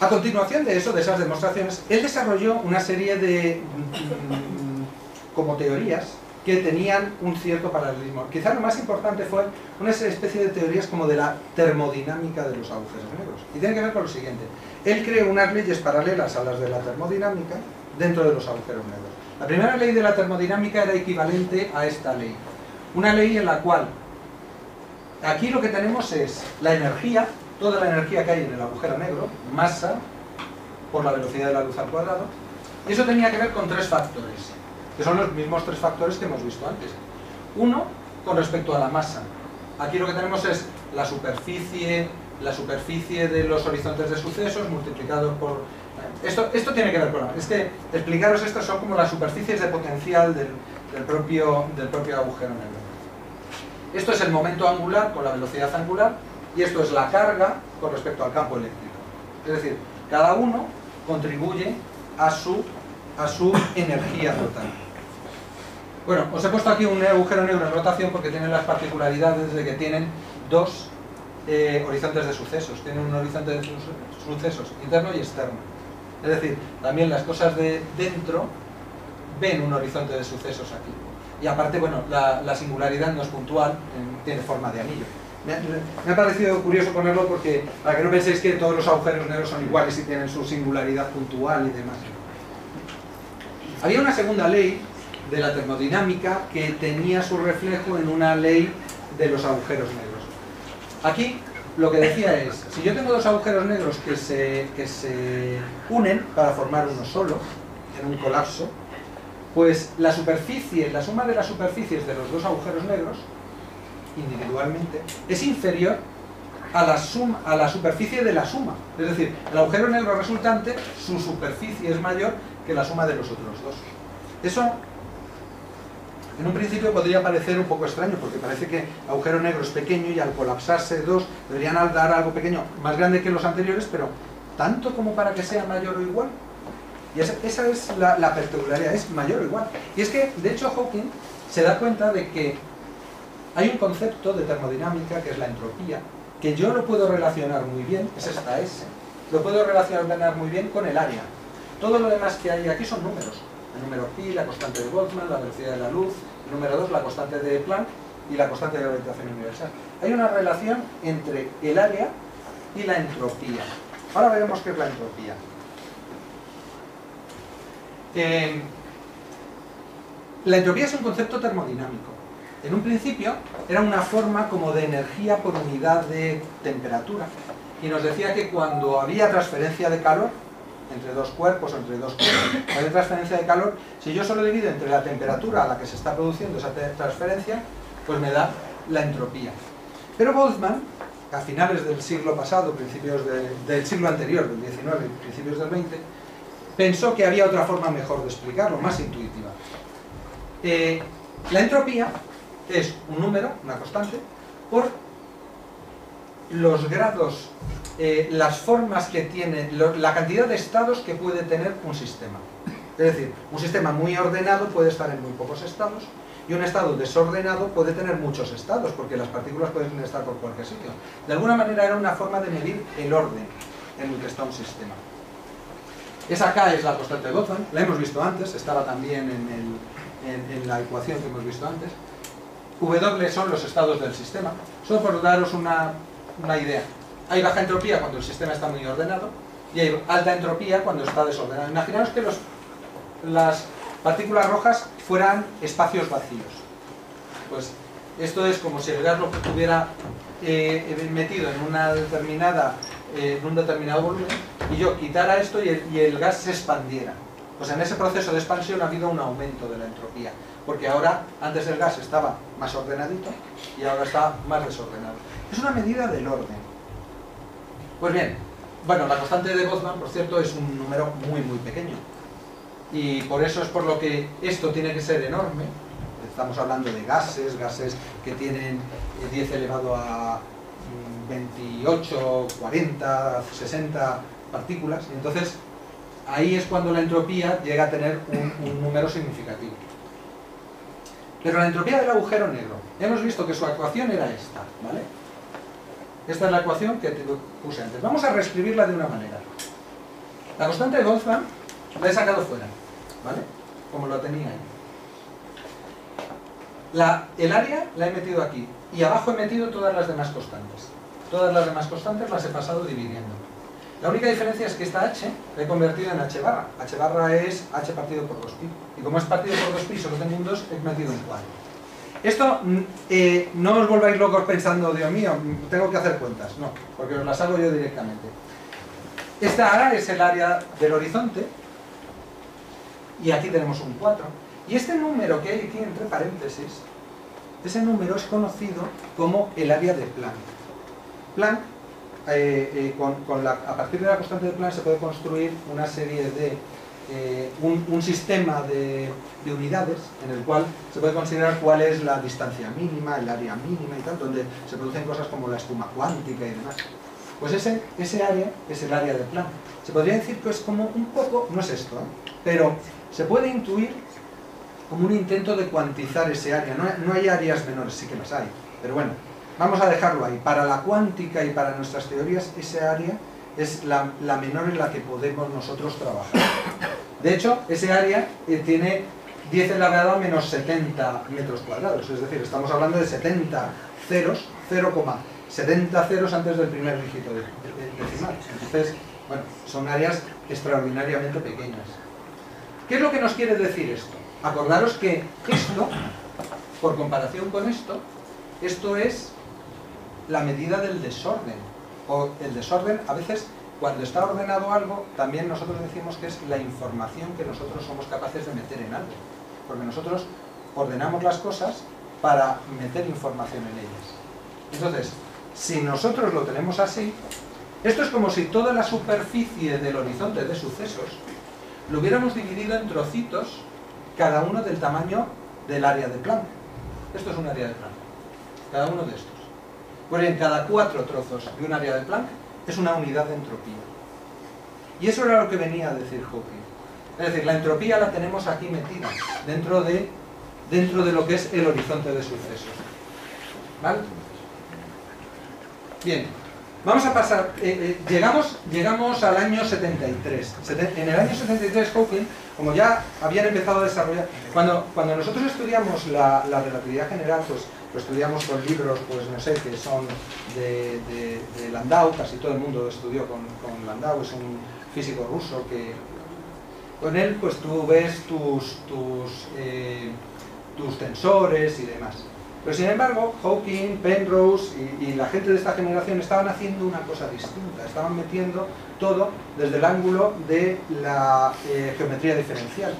A continuación de eso, de esas demostraciones, él desarrolló una serie de mm, como teorías que tenían un cierto paralelismo. Quizá lo más importante fue una especie de teorías como de la termodinámica de los agujeros negros. Y tiene que ver con lo siguiente. Él creó unas leyes paralelas a las de la termodinámica dentro de los agujeros negros. La primera ley de la termodinámica era equivalente a esta ley. Una ley en la cual aquí lo que tenemos es la energía, toda la energía que hay en el agujero negro, masa por la velocidad de la luz al cuadrado, y eso tenía que ver con tres factores, que son los mismos tres factores que hemos visto antes. Uno, con respecto a la masa. Aquí lo que tenemos es la superficie, la superficie de los horizontes de sucesos multiplicado por... Esto, esto tiene que ver con... Es que explicaros esto son como las superficies de potencial del, del propio, del propio agujero negro. Esto es el momento angular con la velocidad angular y esto es la carga con respecto al campo eléctrico. Es decir, cada uno contribuye a su, a su energía total. Bueno, os he puesto aquí un agujero negro en rotación porque tiene las particularidades de que tienen dos eh, horizontes de sucesos. Tienen un horizonte de su- sucesos interno y externo. Es decir, también las cosas de dentro ven un horizonte de sucesos aquí. y aparte, bueno, la, la singularidad no es puntual, en- tiene forma de anillo. Me ha parecido curioso ponerlo porque, para que no penséis que todos los agujeros negros son iguales y tienen su singularidad puntual y demás. Había una segunda ley de la termodinámica que tenía su reflejo en una ley de los agujeros negros. Aquí lo que decía es, si yo tengo dos agujeros negros que se, que se unen para formar uno solo, en un colapso, pues la superficie, la suma de las superficies de los dos agujeros negros, individualmente, es inferior a la, suma, a la superficie de la suma. Es decir, el agujero negro resultante, su superficie es mayor que la suma de los otros dos. Eso, en un principio podría parecer un poco extraño, porque parece que agujero negro es pequeño y al colapsarse dos deberían dar algo pequeño, más grande que los anteriores, pero tanto como para que sea mayor o igual. Y esa, esa es la, la particularidad, es mayor o igual. Y es que, de hecho, Hawking se da cuenta de que hay un concepto de termodinámica que es la entropía, que yo lo puedo relacionar muy bien, es esta S, lo puedo relacionar muy bien con el área. Todo lo demás que hay aquí son números. El número pi, la constante de Boltzmann, la velocidad de la luz, el número 2, la constante de Planck y la constante de gravitación universal. Hay una relación entre el área y la entropía. Ahora veremos qué es la entropía. Eh, la entropía es un concepto termodinámico. En un principio era una forma como de energía por unidad de temperatura y nos decía que cuando había transferencia de calor entre dos cuerpos o entre dos cuerpos, había transferencia de calor, si yo solo divido entre la temperatura a la que se está produciendo esa transferencia, pues me da la entropía. Pero Boltzmann, a finales del siglo pasado, principios de- del siglo anterior, del 19 y principios del 20, pensó que había otra forma mejor de explicarlo, más intuitiva. Eh, la entropía es un número, una constante, por los grados, eh, las formas que tiene, la cantidad de estados que puede tener un sistema. Es decir, un sistema muy ordenado puede estar en muy pocos estados y un estado desordenado puede tener muchos estados porque las partículas pueden estar por cualquier sitio. De alguna manera era una forma de medir el orden en el que está un sistema. Esa K es la constante de Boltzmann, la hemos visto antes, estaba también en, la ecuación que hemos visto antes. W son los estados del sistema. Solo por daros una idea. Hay baja entropía cuando el sistema está muy ordenado y hay alta entropía cuando está desordenado. Imaginaos que las partículas rojas fueran espacios vacíos. Pues esto es como si el gas lo estuviera eh, metido en una determinada, eh, en un determinado volumen y yo quitara esto y el, y el gas se expandiera. Pues en ese proceso de expansión ha habido un aumento de la entropía, porque ahora antes el gas estaba más ordenadito y ahora está más desordenado. Es una medida del orden. Pues bien, bueno, la constante de Boltzmann, por cierto, es un número muy muy pequeño. Y por eso es por lo que esto tiene que ser enorme. Estamos hablando de gases, gases que tienen eh, 10 elevado a mm, 28, 40, 60 partículas. Y entonces ahí es cuando la entropía llega a tener un, un número significativo. Pero la entropía del agujero negro, hemos visto que su ecuación era esta, ¿vale? Esta es la ecuación que te puse antes. Vamos a reescribirla de una manera. La constante de Boltzmann la he sacado fuera, ¿vale? Como lo tenía ahí. La, el área la he metido aquí y abajo he metido todas las demás constantes. Todas las demás constantes las he pasado dividiendo. La única diferencia es que esta h la he convertido en h barra. h barra es h partido por 2pi. Y como es partido por 2pi, solo tengo un 2, he metido un 4. Esto, mm, eh, no os volváis locos pensando, Dios mío, tengo que hacer cuentas. No, porque os las hago yo directamente. Esta área es el área del horizonte y aquí tenemos un 4. Y este número que hay aquí entre paréntesis, ese número es conocido como el área de Planck. Planck, eh, eh, a partir de la constante de Planck se puede construir una serie de, eh, un, sistema de, de unidades en el cual se puede considerar cuál es la distancia mínima, el área mínima y tal, donde se producen cosas como la espuma cuántica y demás. Pues ese, área es el área de Planck. Se podría decir que es como un poco, no es esto, ¿eh? pero se puede intuir como un intento de cuantizar ese área. No, hay- áreas menores, sí que las hay, pero bueno, vamos a dejarlo ahí. Para la cuántica y para nuestras teorías, ese área es la menor en la que podemos nosotros trabajar. De hecho, ese área eh, tiene 10 elevado a menos 70 metros cuadrados, es decir, estamos hablando de 70 ceros, 0,70 ceros antes del primer dígito de- de- decimal. Entonces, bueno, son áreas extraordinariamente pequeñas. ¿Qué es lo que nos quiere decir esto? Acordaros que esto, por comparación con esto, esto es la medida del desorden. O el desorden, a veces, cuando está ordenado algo, también nosotros decimos que es la información que nosotros somos capaces de meter en algo. Porque nosotros ordenamos las cosas para meter información en ellas. Entonces, si nosotros lo tenemos así, esto es como si toda la superficie del horizonte de sucesos lo hubiéramos dividido en trocitos, cada uno del tamaño del área de Planck. Esto es un área de Planck, cada uno de estos. Pues bien, cada cuatro trozos de un área de Planck es una unidad de entropía. Y eso era lo que venía a decir Hawking. Es decir, la entropía la tenemos aquí metida, dentro de, dentro de lo que es el horizonte de sucesos. ¿Vale? Bien, vamos a pasar, eh, eh, llegamos, llegamos al año 73. Seten- en el año 73 Hawking, como ya habían empezado a desarrollar, cuando, cuando nosotros estudiamos la, la relatividad general, pues lo estudiamos con libros, pues no sé, que son de, Landau, casi todo el mundo estudió con, Landau, es un físico ruso que con él pues tú ves tus, tus, eh, tensores y demás. Pero sin embargo, Hawking, Penrose y, y la gente de esta generación estaban haciendo una cosa distinta, estaban metiendo todo desde el ángulo de la eh, geometría diferencial.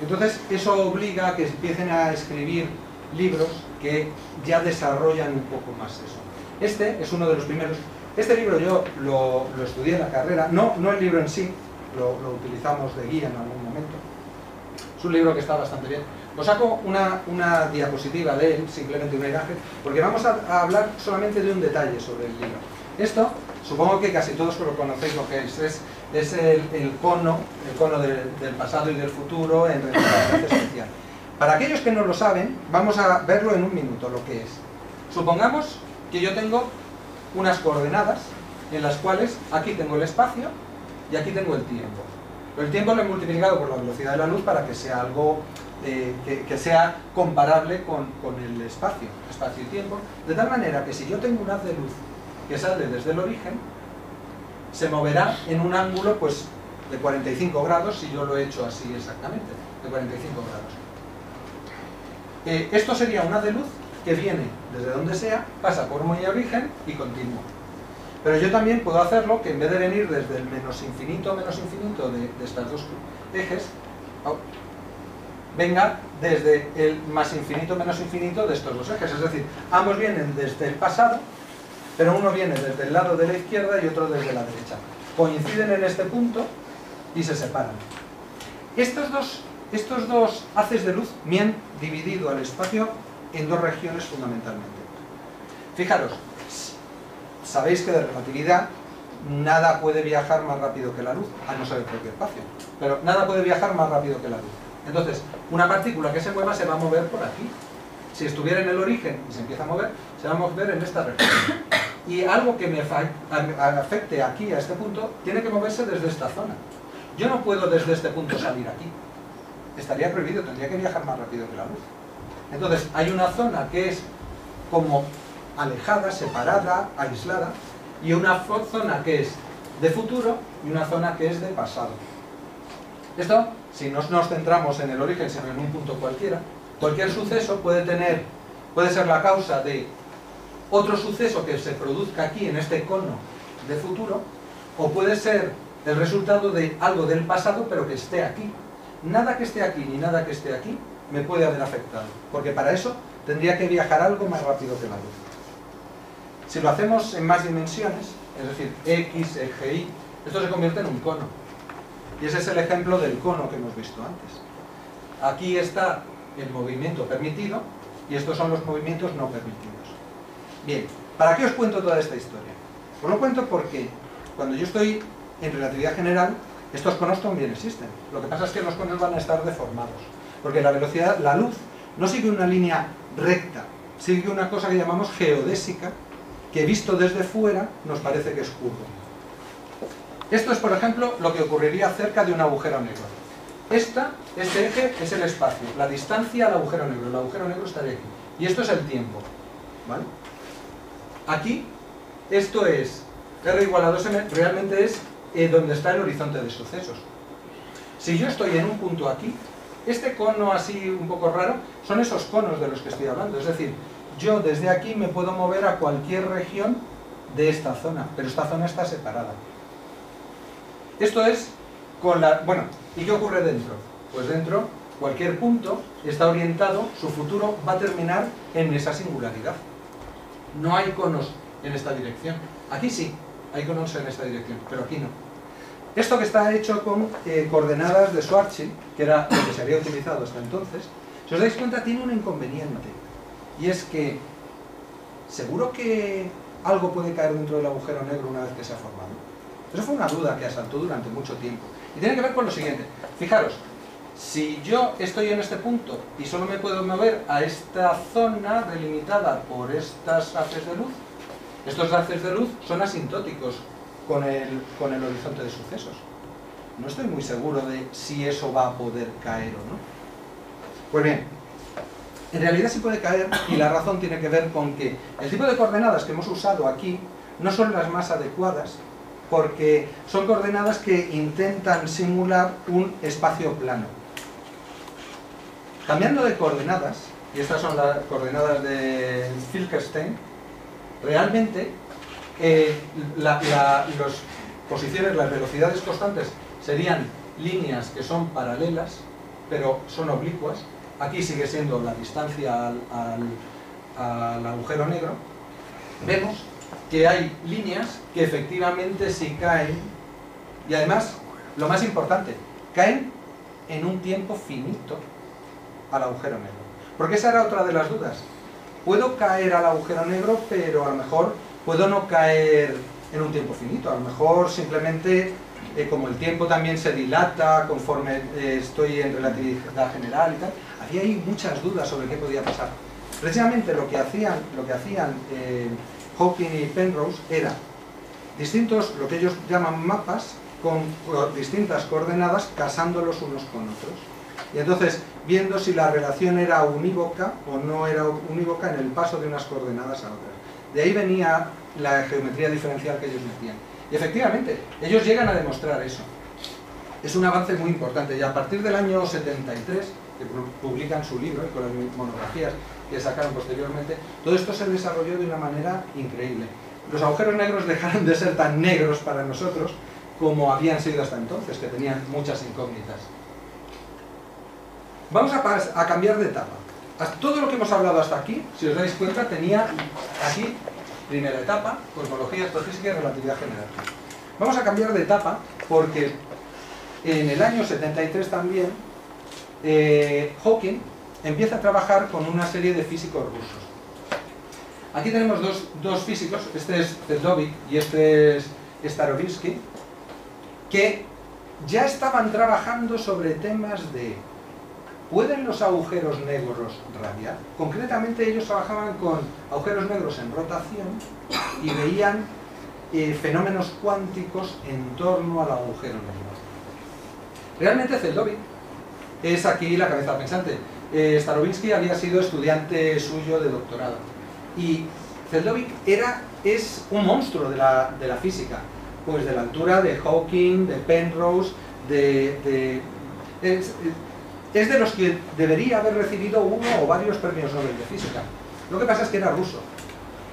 Entonces eso obliga a que empiecen a escribir libros que ya desarrollan un poco más eso. Este es uno de los primeros. Este libro yo lo, lo estudié en la carrera, no, no el libro en sí, lo, lo utilizamos de guía en algún momento. Es un libro que está bastante bien. Os saco una, una diapositiva de él, simplemente una imagen, porque vamos a, a hablar solamente de un detalle sobre el libro. Esto, supongo que casi todos lo conocéis lo que es, es, es el, el cono, el cono del, del pasado y del futuro en relatividad especial. Para aquellos que no lo saben, vamos a verlo en un minuto lo que es. Supongamos que yo tengo unas coordenadas en las cuales aquí tengo el espacio y aquí tengo el tiempo. El tiempo lo he multiplicado por la velocidad de la luz para que sea algo eh, que, sea comparable con, con el espacio, espacio y tiempo, de tal manera que si yo tengo un haz de luz que sale desde el origen, se moverá en un ángulo pues de 45 grados si yo lo he hecho así exactamente, de 45 grados. Eh, esto sería un haz de luz que viene desde donde sea, pasa por mi origen y continúa. Pero yo también puedo hacerlo que en vez de venir desde el menos infinito menos infinito de, de estas dos ejes, venga desde el más infinito menos infinito de estos dos ejes. Es decir, ambos vienen desde el pasado, pero uno viene desde el lado de la izquierda y otro desde la derecha. Coinciden en este punto y se separan. Estos dos, estos dos haces de luz me han dividido al espacio en dos regiones fundamentalmente. Fijaros, sabéis que de relatividad nada puede viajar más rápido que la luz, a no ser el propio espacio, pero nada puede viajar más rápido que la luz. Entonces, una partícula que se mueva se va a mover por aquí. Si estuviera en el origen y se empieza a mover, se va a mover en esta región. Y algo que me afecte aquí, a este punto, tiene que moverse desde esta zona. Yo no puedo desde este punto salir aquí. Estaría prohibido, tendría que viajar más rápido que la luz. Entonces, hay una zona que es como alejada, separada, aislada, y una zona que es de futuro y una zona que es de pasado. Esto, si no nos centramos en el origen, sino en un punto cualquiera, cualquier suceso puede tener, puede ser la causa de otro suceso que se produzca aquí en este cono de futuro, o puede ser el resultado de algo del pasado pero que esté aquí. Nada que esté aquí ni nada que esté aquí me puede haber afectado, porque para eso tendría que viajar algo más rápido que la luz. Si lo hacemos en más dimensiones, es decir, x, eje, y, esto se convierte en un cono. Y ese es el ejemplo del cono que hemos visto antes. Aquí está el movimiento permitido y estos son los movimientos no permitidos. Bien, ¿para qué os cuento toda esta historia? Os lo cuento porque cuando yo estoy en relatividad general, estos conos también existen. Lo que pasa es que los conos van a estar deformados. Porque la velocidad, la luz, no sigue una línea recta, sigue una cosa que llamamos geodésica, que visto desde fuera nos parece que es curvo. Esto es, por ejemplo, lo que ocurriría cerca de un agujero negro. Esta, este eje es el espacio, la distancia al agujero negro. El agujero negro estaría aquí. Y esto es el tiempo. ¿Vale? Aquí, esto es R igual a 2m, realmente es eh, donde está el horizonte de sucesos. Si yo estoy en un punto aquí, este cono así un poco raro, son esos conos de los que estoy hablando. Es decir, yo desde aquí me puedo mover a cualquier región de esta zona, pero esta zona está separada. Esto es con la... Bueno, ¿y qué ocurre dentro? Pues dentro, cualquier punto está orientado, su futuro va a terminar en esa singularidad. No hay conos en esta dirección. Aquí sí, hay conos en esta dirección, pero aquí no. Esto que está hecho con eh, coordenadas de Schwarzschild, que era lo que se había utilizado hasta entonces, si os dais cuenta tiene un inconveniente. Y es que, ¿seguro que algo puede caer dentro del agujero negro una vez que se ha formado? Eso fue una duda que asaltó durante mucho tiempo. Y tiene que ver con lo siguiente. Fijaros, si yo estoy en este punto y solo me puedo mover a esta zona delimitada por estas haces de luz, estos haces de luz son asintóticos con el, con el horizonte de sucesos. No estoy muy seguro de si eso va a poder caer o no. Pues bien, en realidad sí puede caer y la razón tiene que ver con que el tipo de coordenadas que hemos usado aquí no son las más adecuadas porque son coordenadas que intentan simular un espacio plano. Cambiando de coordenadas, y estas son las coordenadas de Filkerstein, realmente las posiciones, las velocidades constantes serían líneas que son paralelas, pero son oblicuas. Aquí sigue siendo la distancia al, al agujero negro. Vemos que hay líneas que efectivamente sí caen, y además, lo más importante, caen en un tiempo finito al agujero negro. Porque esa era otra de las dudas. Puedo caer al agujero negro, pero a lo mejor puedo no caer en un tiempo finito. A lo mejor simplemente, eh, como el tiempo también se dilata conforme eh, estoy en relatividad general y tal, había ahí muchas dudas sobre qué podía pasar. Precisamente lo que hacían, lo eh, Hawking y Penrose era distintos, lo que ellos llaman mapas, con distintas coordenadas casándolos unos con otros. Y entonces, viendo si la relación era unívoca o no era unívoca en el paso de unas coordenadas a otras. De ahí venía la geometría diferencial que ellos metían. Y efectivamente, ellos llegan a demostrar eso. Es un avance muy importante y a partir del año 73, que publican su libro con las monografías que sacaron posteriormente, todo esto se desarrolló de una manera increíble. Los agujeros negros dejaron de ser tan negros para nosotros como habían sido hasta entonces, que tenían muchas incógnitas. Vamos a, a cambiar de etapa. Todo lo que hemos hablado hasta aquí, si os dais cuenta, tenía aquí, primera etapa, cosmología, astrofísica y relatividad general. Vamos a cambiar de etapa porque en el año 73 también eh, Hawking empieza a trabajar con una serie de físicos rusos. Aquí tenemos dos, dos físicos, este es Zeldovik y este es Starobinsky, que ya estaban trabajando sobre temas de ¿Pueden los agujeros negros radiar? Concretamente ellos trabajaban con agujeros negros en rotación y veían eh, fenómenos cuánticos en torno al agujero negro. Realmente Zeldovik es aquí la cabeza pensante. Eh, Starobinsky había sido estudiante suyo de doctorado y Zeldovik era, es un monstruo de la, física, pues de la altura de Hawking, de Penrose, de, de los que debería haber recibido uno o varios premios Nobel de Física. Lo que pasa es que era ruso.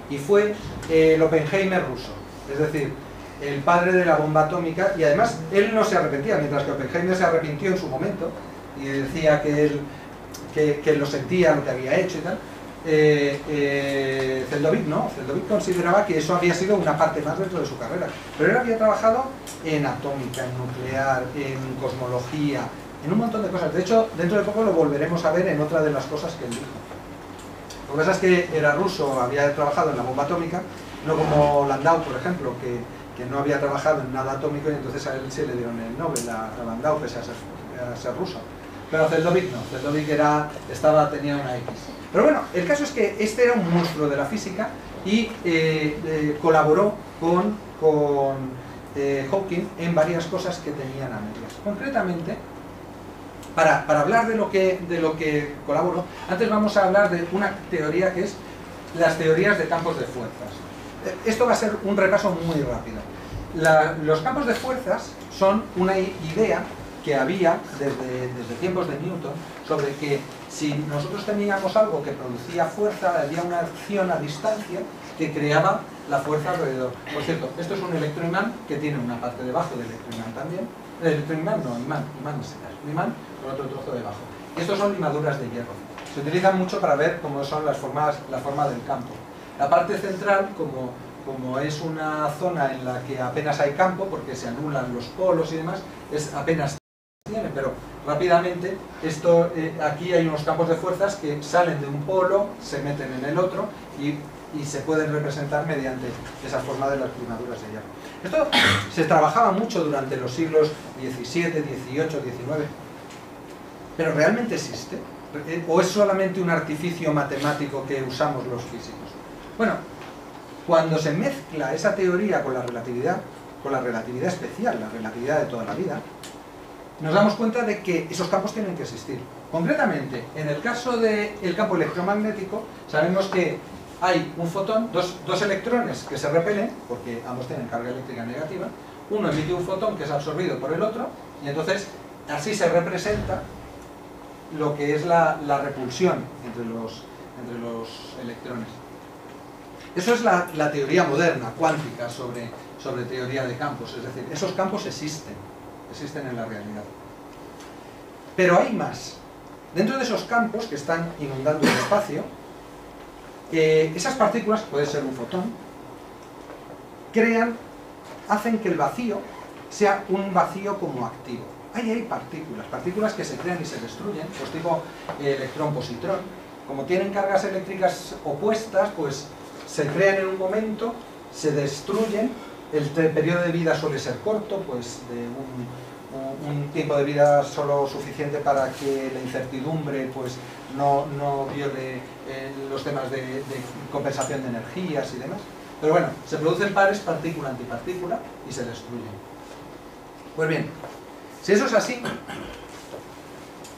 Y fue eh, el Oppenheimer ruso, es decir, el padre de la bomba atómica. Y además él no se arrepentía, mientras que Oppenheimer se arrepintió en su momento. Y decía que él que, lo sentía, lo que había hecho y tal. Eh, eh, no, Zeldovic consideraba que eso había sido una parte más dentro de su carrera, pero él había trabajado en atómica, en nuclear, en cosmología, en un montón de cosas. De hecho, dentro de poco lo volveremos a ver en otra de las cosas que él dijo. Lo que pasa es que era ruso, había trabajado en la bomba atómica, no como Landau, por ejemplo, que, que no había trabajado en nada atómico y entonces a él se le dieron el Nobel, a, Landau, pese a ser, a ser ruso. Pero Zeldovic no, Zeldovic era, estaba, tenía una X. Pero bueno, el caso es que este era un monstruo de la física y eh, eh, colaboró con, con eh, Hawking en varias cosas que tenían a medias. Concretamente, para, hablar de lo, que, de lo que colaboro, antes vamos a hablar de una teoría que es las teorías de campos de fuerzas. Eh, Esto va a ser un repaso muy rápido. Los campos de fuerzas son una idea que había desde, desde tiempos de Newton sobre que si nosotros teníamos algo que producía fuerza, había una acción a distancia que creaba la fuerza alrededor. Por cierto, esto es un electroimán que tiene una parte debajo del electroimán también. El electroimán no, imán, imán es el imán con otro trozo debajo. Y estos son limaduras de hierro. Se utilizan mucho para ver cómo son las formas, la forma del campo. La parte central, como, como es una zona en la que apenas hay campo, porque se anulan los polos y demás, es apenas tiene, pero rápidamente esto, eh, aquí hay unos campos de fuerzas que salen de un polo, se meten en el otro y, y se pueden representar mediante esa forma de las limaduras de hierro. Esto se trabajaba mucho durante los siglos XVII, XVIII, XIX, pero ¿realmente existe? ¿O es solamente un artificio matemático que usamos los físicos? Bueno, cuando se mezcla esa teoría con la relatividad, con la relatividad especial, la relatividad de toda la vida, nos damos cuenta de que esos campos tienen que existir. Concretamente, en el caso del campo electromagnético, sabemos que hay un fotón, dos, dos electrones que se repelen, porque ambos tienen carga eléctrica negativa, uno emite un fotón que es absorbido por el otro, y entonces así se representa lo que es la, repulsión entre los, entre los electrones. Eso es la, la teoría moderna, cuántica, sobre, sobre teoría de campos. Es decir, esos campos existen, existen en la realidad. Pero hay más. Dentro de esos campos que están inundando el espacio, esas partículas, puede ser un fotón, crean, hacen que el vacío sea un vacío como activo. Ahí hay partículas, partículas que se crean y se destruyen, pues tipo electrón-positrón. Como tienen cargas eléctricas opuestas, pues se crean en un momento, se destruyen, el periodo de vida suele ser corto, pues de un tiempo de vida solo suficiente para que la incertidumbre pues no, no viole eh, los temas de, compensación de energías y demás. Pero bueno, se producen pares partícula-antipartícula y se destruyen. Pues bien, si eso es así,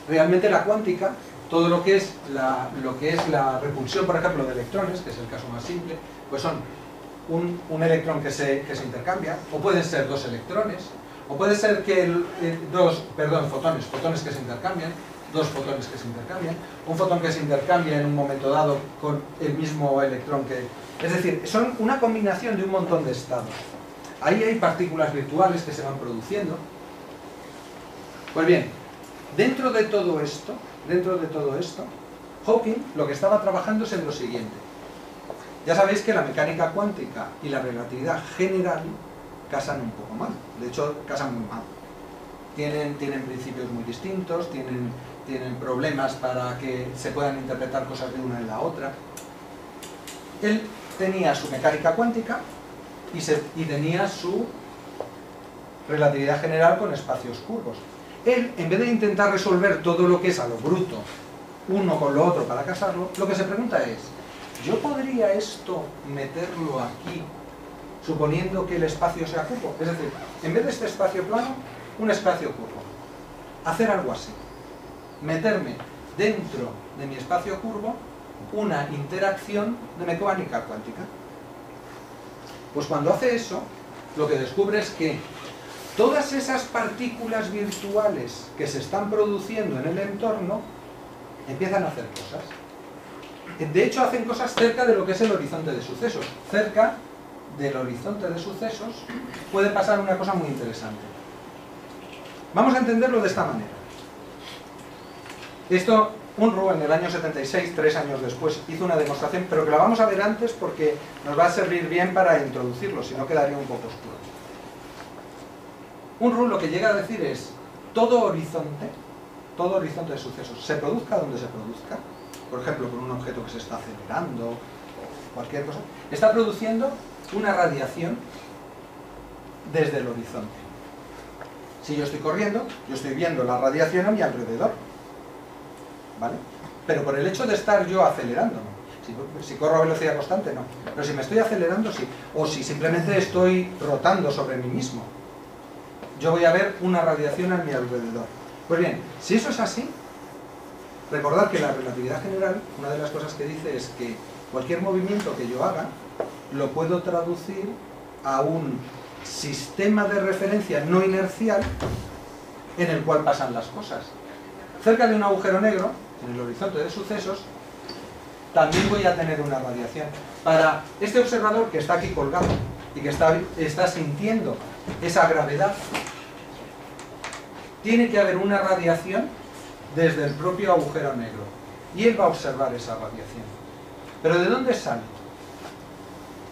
realmente la cuántica, todo lo que es la, lo que es la repulsión, por ejemplo, de electrones, que es el caso más simple, pues son un, un electrón que se, que se intercambia, o pueden ser dos electrones, o puede ser que el- eh, dos, perdón, fotones, fotones que se intercambian, dos fotones que se intercambian, un fotón que se intercambia en un momento dado con el mismo electrón que... Es decir, son una combinación de un montón de estados. Ahí hay partículas virtuales que se van produciendo. Pues bien, dentro de todo esto, dentro de todo esto, Hawking lo que estaba trabajando es en lo siguiente. Ya sabéis que la mecánica cuántica y la relatividad general casan un poco mal. De hecho, casan muy mal. Tienen, tienen principios muy distintos, tienen, tienen problemas para que se puedan interpretar cosas de una en la otra. Él tenía su mecánica cuántica y, tenía su relatividad general con espacios curvos. Él, en vez de intentar resolver todo lo que es a lo bruto, uno con lo otro para casarlo, lo que se pregunta es, ¿yo podría esto meterlo aquí suponiendo que el espacio sea curvo? Es decir, en vez de este espacio plano, un espacio curvo. Hacer algo así. Meterme dentro de mi espacio curvo una interacción de mecánica cuántica. Pues cuando hace eso, lo que descubre es que todas esas partículas virtuales que se están produciendo en el entorno empiezan a hacer cosas. De hecho, hacen cosas cerca de lo que es el horizonte de sucesos. Cerca del horizonte de sucesos puede pasar una cosa muy interesante. Vamos a entenderlo de esta manera. Esto, Unruh en el año 76, tres años después, hizo una demostración, pero que la vamos a ver antes porque nos va a servir bien para introducirlo, si no quedaría un poco oscuro. Unruh lo que llega a decir es, todo horizonte, todo horizonte de sucesos, se produzca donde se produzca, por ejemplo, con un objeto que se está acelerando, o cualquier cosa, está produciendo una radiación desde el horizonte. Si yo estoy corriendo, yo estoy viendo la radiación a mi alrededor. ¿Vale? Pero por el hecho de estar yo acelerándome, si, si corro a velocidad constante, no. Pero si me estoy acelerando, sí. O si simplemente estoy rotando sobre mí mismo, yo voy a ver una radiación a mi alrededor. Pues bien, si eso es así, recordad que la relatividad general, una de las cosas que dice es que cualquier movimiento que yo haga, lo puedo traducir a un sistema de referencia no inercial en el cual pasan las cosas. Cerca de un agujero negro, en el horizonte de sucesos, también voy a tener una radiación. Para este observador que está aquí colgado y que está, sintiendo esa gravedad, tiene que haber una radiación desde el propio agujero negro. Y él va a observar esa radiación. ¿Pero de dónde sale?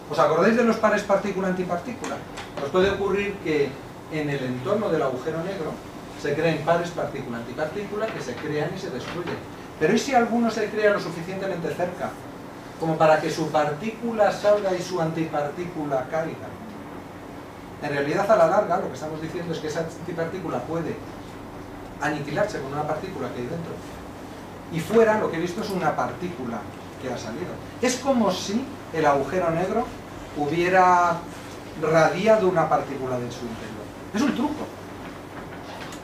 ¿Os acordáis de los pares partícula-antipartícula? Os puede ocurrir que en el entorno del agujero negro se creen pares partícula-antipartícula que se crean y se destruyen. Pero ¿y si alguno se crea lo suficientemente cerca como para que su partícula salga y su antipartícula caiga? En realidad, a la larga, lo que estamos diciendo es que esa antipartícula puede aniquilarse con una partícula que hay dentro. Y fuera lo que he visto es una partícula que ha salido. Es como si el agujero negro hubiera radiado una partícula de su interior. Es un truco.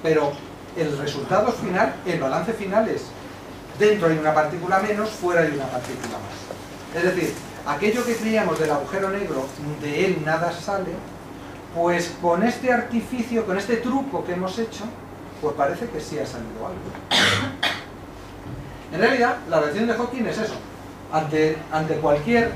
Pero el resultado final, el balance final es dentro hay una partícula menos, fuera hay una partícula más. Es decir, aquello que creíamos del agujero negro, de él nada sale, pues con este artificio, con este truco que hemos hecho, pues parece que sí ha salido algo. En realidad, la reacción de Hawking es eso. Ante, ante cualquier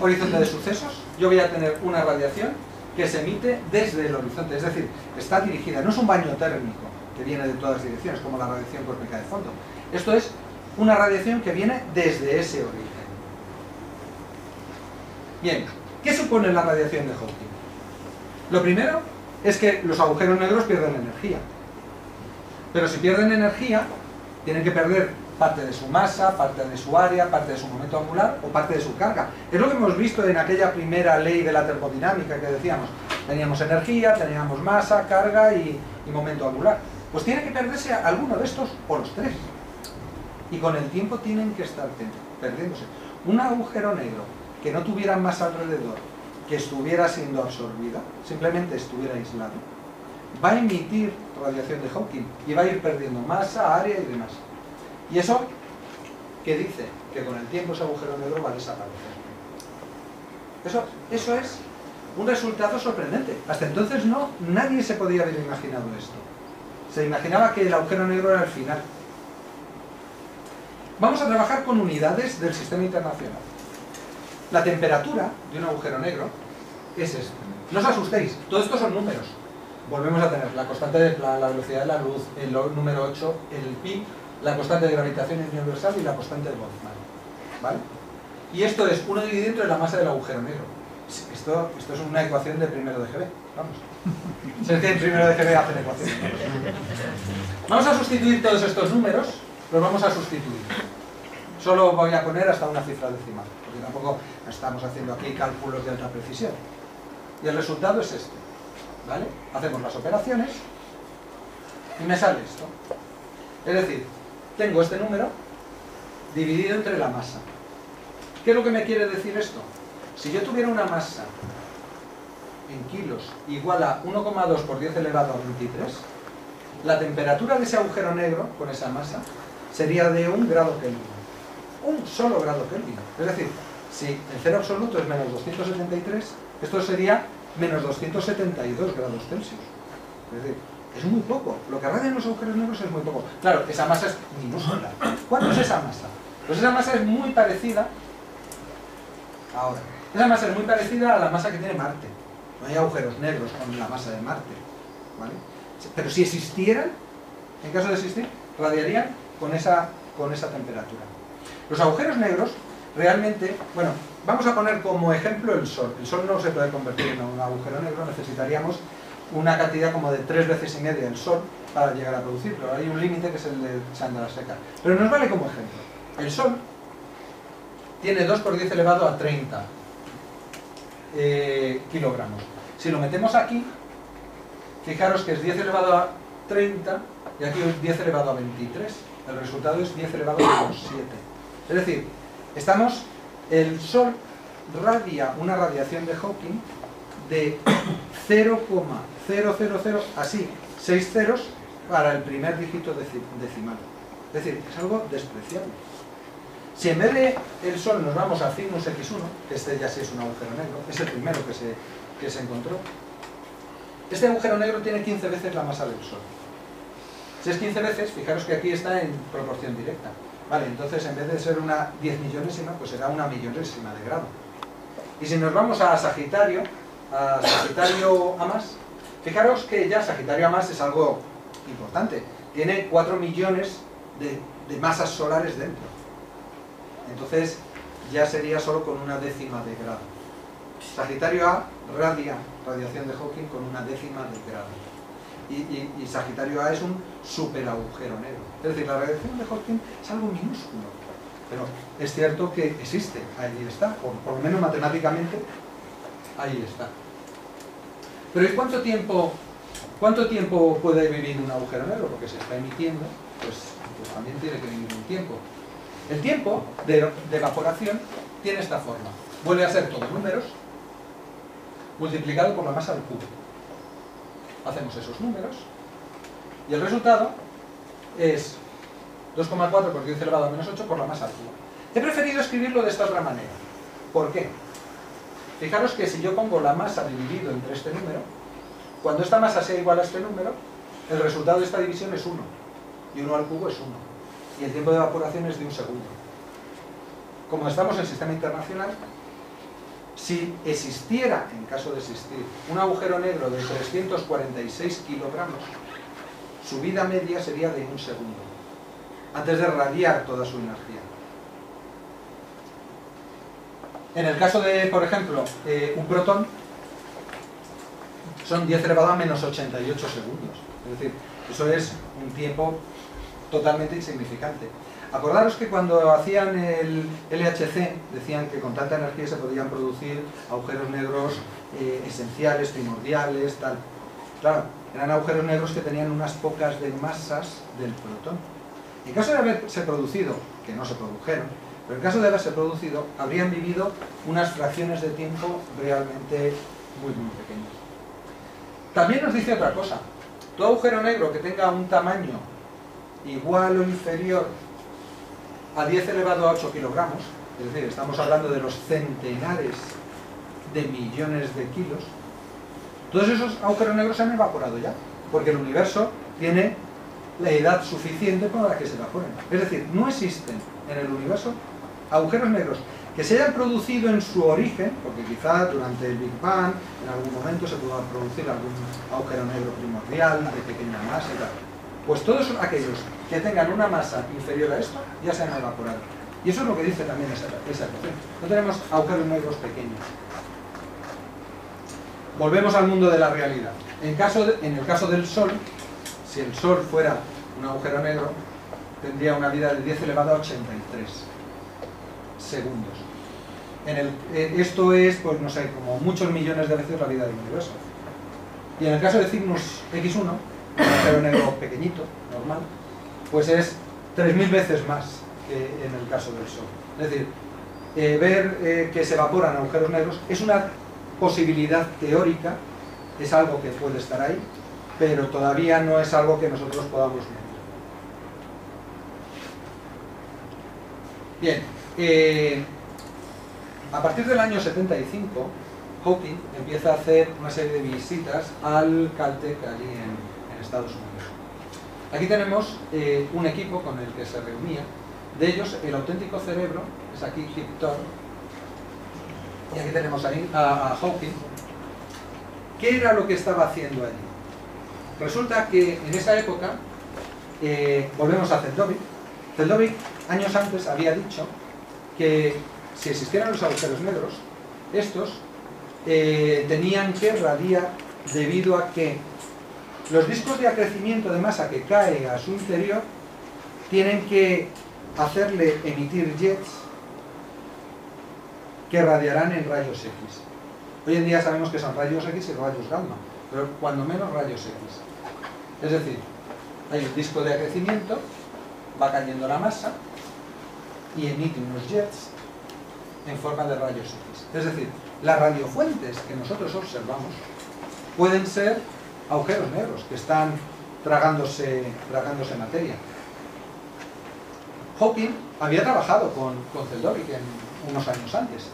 horizonte de sucesos, yo voy a tener una radiación que se emite desde el horizonte, es decir, está dirigida, no es un baño térmico que viene de todas direcciones, como la radiación cósmica de fondo. Esto es una radiación que viene desde ese origen. Bien, ¿qué supone la radiación de Hawking? Lo primero es que los agujeros negros pierden energía. Pero si pierden energía, tienen que perder parte de su masa, parte de su área, parte de su momento angular o parte de su carga. Es lo que hemos visto en aquella primera ley de la termodinámica que decíamos. Teníamos energía, teníamos masa, carga y, y momento angular. Pues tiene que perderse alguno de estos o los tres. Y con el tiempo tienen que estar perdiéndose. Un agujero negro que no tuviera masa alrededor, que estuviera siendo absorbida, simplemente estuviera aislado, va a emitir radiación de Hawking y va a ir perdiendo masa, área y demás. ¿Y eso qué dice? Que con el tiempo ese agujero negro va a desaparecer. Eso, eso es un resultado sorprendente. Hasta entonces no, nadie se podía haber imaginado esto. Se imaginaba que el agujero negro era el final. Vamos a trabajar con unidades del sistema internacional. La temperatura de un agujero negro es esta. No os asustéis, todo esto son números. Volvemos a tener la constante de la, la velocidad de la luz, el número 8, el pi, la constante de gravitación universal y la constante de Boltzmann. ¿Vale? Y esto es 1 dividido entre la masa del agujero negro. Esto, esto es una ecuación de primero de. Vamos. Si es que en primero de GB hacen ecuaciones. Vamos a sustituir todos estos números, los vamos a sustituir. Solo voy a poner hasta una cifra decimal, porque tampoco estamos haciendo aquí cálculos de alta precisión. Y el resultado es este. ¿Vale? Hacemos las operaciones y me sale esto. Es decir, tengo este número dividido entre la masa. ¿Qué es lo que me quiere decir esto? Si yo tuviera una masa en kilos igual a 1,2 por 10 elevado a 23, la temperatura de ese agujero negro con esa masa sería de un grado Kelvin. Un solo grado Kelvin. Es decir, si el cero absoluto es menos 273, esto sería menos 272 grados Celsius. Es decir, es muy poco. Lo que radian los agujeros negros es muy poco. Claro, esa masa es minúscula. ¿Cuánto es esa masa? Pues esa masa es muy parecida... Ahora, esa masa es muy parecida a la masa que tiene Marte. No hay agujeros negros con la masa de Marte. ¿vale? Pero si existieran, en caso de existir, radiarían con esa, con esa temperatura. Los agujeros negros realmente, bueno, vamos a poner como ejemplo el Sol. El Sol no se puede convertir en un agujero negro, necesitaríamos una cantidad como de tres veces y media el Sol para llegar a producir, pero hay un límite que es el de Chandra seca. Pero nos vale como ejemplo. El Sol tiene 2 por 10 elevado a 30 eh, kilogramos. Si lo metemos aquí, fijaros que es 10 elevado a 30 y aquí es 10 elevado a 23. El resultado es 10 elevado a 7. Es decir, estamos, el Sol radia una radiación de Hawking de 0,000, así, 6 ceros, para el primer dígito deci- decimal. Es decir, es algo despreciable. Si en vez de el Sol nos vamos a Cygnus X1, que este ya sí es un agujero negro, es el primero que se, que se encontró, este agujero negro tiene 15 veces la masa del Sol. Si es 15 veces, fijaros que aquí está en proporción directa. Vale, entonces en vez de ser una 10 millonésima, pues será una millonésima de grado. Y si nos vamos a Sagitario, a Sagitario a más, fijaros que ya Sagitario a más es algo importante. Tiene 4 millones de, de masas solares dentro. Entonces ya sería solo con una décima de grado. Sagitario A radia radiación de Hawking con una décima de grado. Y, Sagitario A es un super agujero negro. Es decir, la radiación de Hawking es algo minúsculo. Pero es cierto que existe, ahí está, por, lo menos matemáticamente, ahí está. Pero ¿y cuánto tiempo, cuánto tiempo puede vivir un agujero negro? Porque se está emitiendo, pues, pues también tiene que vivir un tiempo. El tiempo de, de evaporación tiene esta forma. Vuelve a ser todos números multiplicado por la masa al cubo. Hacemos esos números y el resultado es 2,4 por 10 elevado a menos 8 por la masa cubo. He preferido escribirlo de esta otra manera. ¿Por qué? Fijaros que si yo pongo la masa dividido entre este número, cuando esta masa sea igual a este número, el resultado de esta división es 1. Y 1 al cubo es 1. Y el tiempo de evaporación es de un segundo. Como estamos en sistema internacional, si existiera, en caso de existir, un agujero negro de 346 kilogramos, su vida media sería de un segundo, antes de radiar toda su energía. En el caso de, por ejemplo, eh, un protón, son 10 elevado a menos 88 segundos. Es decir, eso es un tiempo totalmente insignificante. Acordaros que cuando hacían el LHC decían que con tanta energía se podían producir agujeros negros eh, esenciales, primordiales, tal. Claro, eran agujeros negros que tenían unas pocas de masas del protón. En caso de haberse producido, que no se produjeron, pero en caso de haberse producido, habrían vivido unas fracciones de tiempo realmente muy, muy pequeñas. También nos dice otra cosa. Todo agujero negro que tenga un tamaño igual o inferior a 10 elevado a 8 kilogramos, es decir, estamos hablando de los centenares de millones de kilos, todos esos agujeros negros se han evaporado ya, porque el universo tiene la edad suficiente para que se evaporen. Es decir, no existen en el universo agujeros negros que se hayan producido en su origen, porque quizá durante el Big Bang en algún momento se pudo producir algún agujero negro primordial de pequeña masa y tal. Pues todos aquellos que tengan una masa inferior a esto ya se han evaporado. Y eso es lo que dice también esa, ecuación. No tenemos agujeros negros pequeños. Volvemos al mundo de la realidad. En, el caso del Sol, si el Sol fuera un agujero negro, tendría una vida de 10 elevado a 83 segundos. Eh, esto es, pues no sé, como muchos millones de veces la vida del universo. Y en el caso de Cygnus X1, un agujero negro pequeñito, normal, pues es 3.000 veces más que en el caso del Sol. Es decir, eh, ver eh, que se evaporan agujeros negros es una posibilidad teórica, es algo que puede estar ahí, pero todavía no es algo que nosotros podamos medir. Bien, eh, a partir del año 75, Hawking empieza a hacer una serie de visitas al Caltech en Estados Unidos. Aquí tenemos eh, un equipo con el que se reunía, de ellos el auténtico cerebro, es aquí Kip y aquí tenemos a Hawking. ¿Qué era lo que estaba haciendo allí? Resulta que en esa época, eh, volvemos a Zeldovic, Zeldovic años antes había dicho que si existieran los agujeros negros, estos eh, tenían que radiar debido a que los discos de acrecimiento de masa que cae a su interior tienen que hacerle emitir jets que radiarán en rayos X. Hoy en día sabemos que son rayos X y rayos gamma, pero cuando menos rayos X. Es decir, hay un disco de acrecimiento, va cayendo la masa y emite unos jets en forma de rayos X. Es decir, las radiofuentes que nosotros observamos pueden ser agujeros negros que están tragándose, tragándose materia. Hawking había trabajado con, con Zeldovik en unos años antes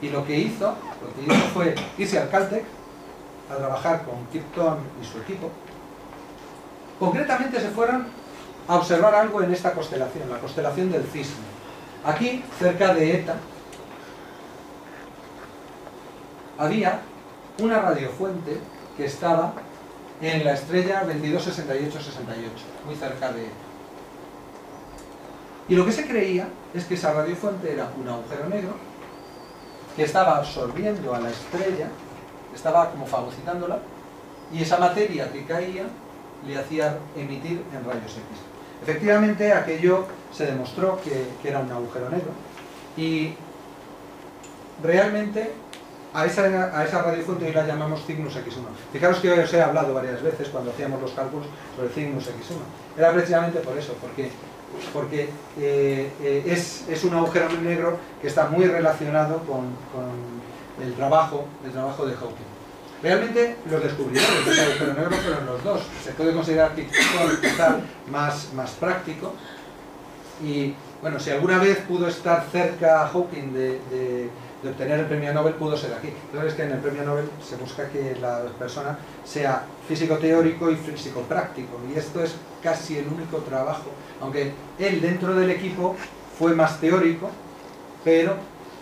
y lo que hizo, lo que hizo fue irse al Caltech a trabajar con Thorne y su equipo. Concretamente se fueron a observar algo en esta constelación, la constelación del Cisne. Aquí, cerca de ETA, había una radiofuente que estaba en la estrella 226868, muy cerca de. Y lo que se creía es que esa radiofuente era un agujero negro que estaba absorbiendo a la estrella, estaba como fagocitándola, y esa materia que caía le hacía emitir en rayos X. Efectivamente, aquello se demostró que, que era un agujero negro, y realmente a esa, a esa hoy la llamamos Cygnus X1. Fijaros que hoy os he hablado varias veces cuando hacíamos los cálculos sobre Cygnus X1. Era precisamente por eso, porque porque eh, eh, es, es, un agujero negro que está muy relacionado con, con, el, trabajo, el trabajo de Hawking. Realmente los descubridores de agujero negro fueron los dos. Se puede considerar que quizá más, más práctico. Y bueno, si alguna vez pudo estar cerca Hawking de, de de obtener el premio Nobel pudo ser aquí. Entonces es que en el premio Nobel se busca que la persona sea físico teórico y físico práctico y esto es casi el único trabajo, aunque él dentro del equipo fue más teórico, pero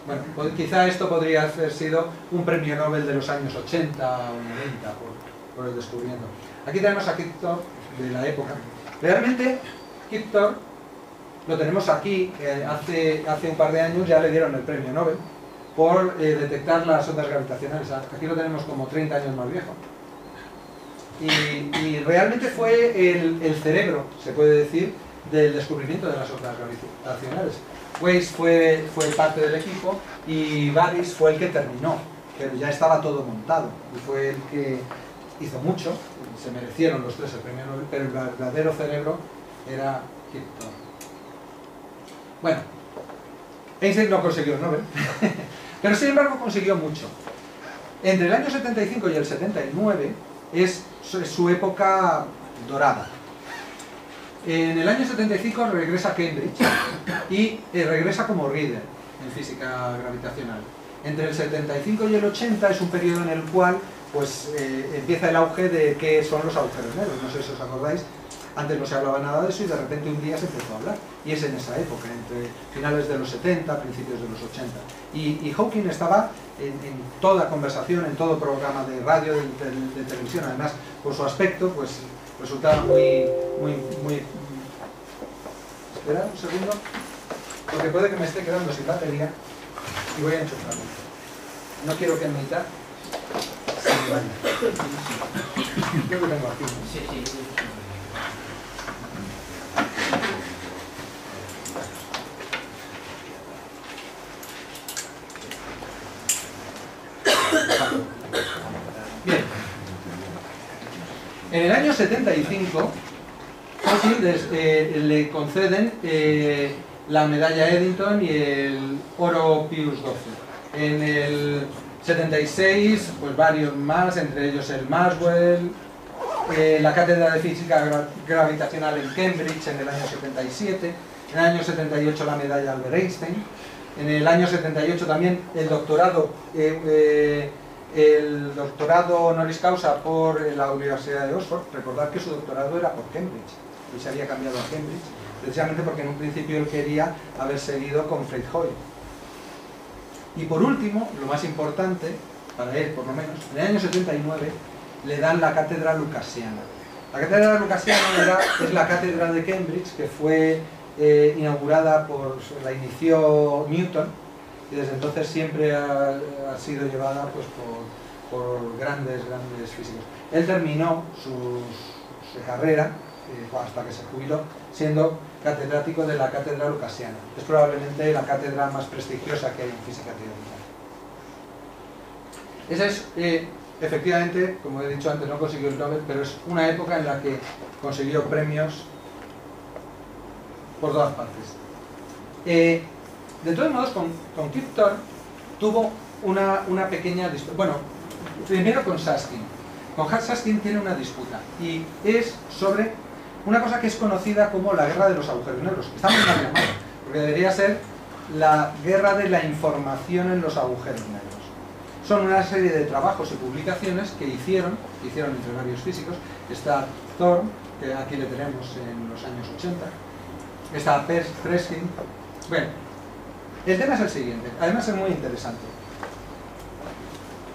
bueno, pues quizá esto podría haber sido un premio Nobel de los años 80 o 90 por, por el descubrimiento. Aquí tenemos a Kip de la época. Realmente Kip lo tenemos aquí, hace, hace un par de años ya le dieron el premio Nobel, por eh, detectar las ondas gravitacionales. Aquí lo tenemos como 30 años más viejo. Y, realmente fue el, cerebro, se puede decir, del descubrimiento de las ondas gravitacionales. Weiss fue, fue parte del equipo y Baris fue el que terminó, pero ya estaba todo montado y fue el que hizo mucho, se merecieron los tres el premio Nobel, pero el verdadero cerebro era Kip Bueno, Einstein no consiguió el Nobel, Pero sin embargo consiguió mucho. Entre el año 75 y el 79 es su época dorada. En el año 75 regresa a Cambridge y eh, regresa como reader en física gravitacional. Entre el 75 y el 80 es un periodo en el cual pues, eh, empieza el auge de qué son los agujeros negros. No sé si os acordáis, antes no se hablaba nada de eso y de repente un día se empezó a hablar. Y es en esa época, entre finales de los 70, principios de los 80. Y, Hawking estaba en, toda conversación, en todo programa de radio, de, televisión. Además, por su aspecto, pues resultaba muy, muy, muy... Espera un segundo, porque puede que me esté quedando sin batería y voy a enchufarlo. No quiero que en mitad me vaya. Yo tengo aquí. Sí, sí. Bien. En el año 75, Hawking eh, le conceden eh, la medalla Eddington y el oro Pius XII. En el 76, pues varios más, entre ellos el Maxwell, eh, la cátedra de física gra gravitacional en Cambridge en el año 77, en el año 78 la medalla Albert Einstein, en el año 78 también el doctorado, eh, eh, el doctorado honoris causa por la Universidad de Oxford. Recordad que su doctorado era por Cambridge y se había cambiado a Cambridge, precisamente porque en un principio él quería haber seguido con Fred Hoyle. Y por último, lo más importante, para él por lo menos, en el año 79 le dan la cátedra lucasiana. La cátedra lucasiana era, es la cátedra de Cambridge que fue eh, inaugurada por, la inició Newton y desde entonces siempre ha, sido llevada pues, por, grandes, grandes físicos. Él terminó su, su carrera, eh, hasta que se jubiló, siendo catedrático de la cátedra lucasiana. Es probablemente la cátedra más prestigiosa que hay en física teórica. Esa es, eh, efectivamente, como he dicho antes, no consiguió el Nobel, pero es una época en la que consiguió premios por todas partes. Eh, de todos modos, con, con Kip Thorne tuvo una, una pequeña... Bueno, primero con Saskin. con Saskin tiene una disputa y es sobre una cosa que es conocida como la guerra de los agujeros negros. Está muy mal porque debería ser la guerra de la información en los agujeros negros. Son una serie de trabajos y publicaciones que hicieron, que hicieron entre varios físicos. Está Thorne, que aquí le tenemos en los años 80. Está Preskin. Bueno, el tema es el siguiente, además es muy interesante.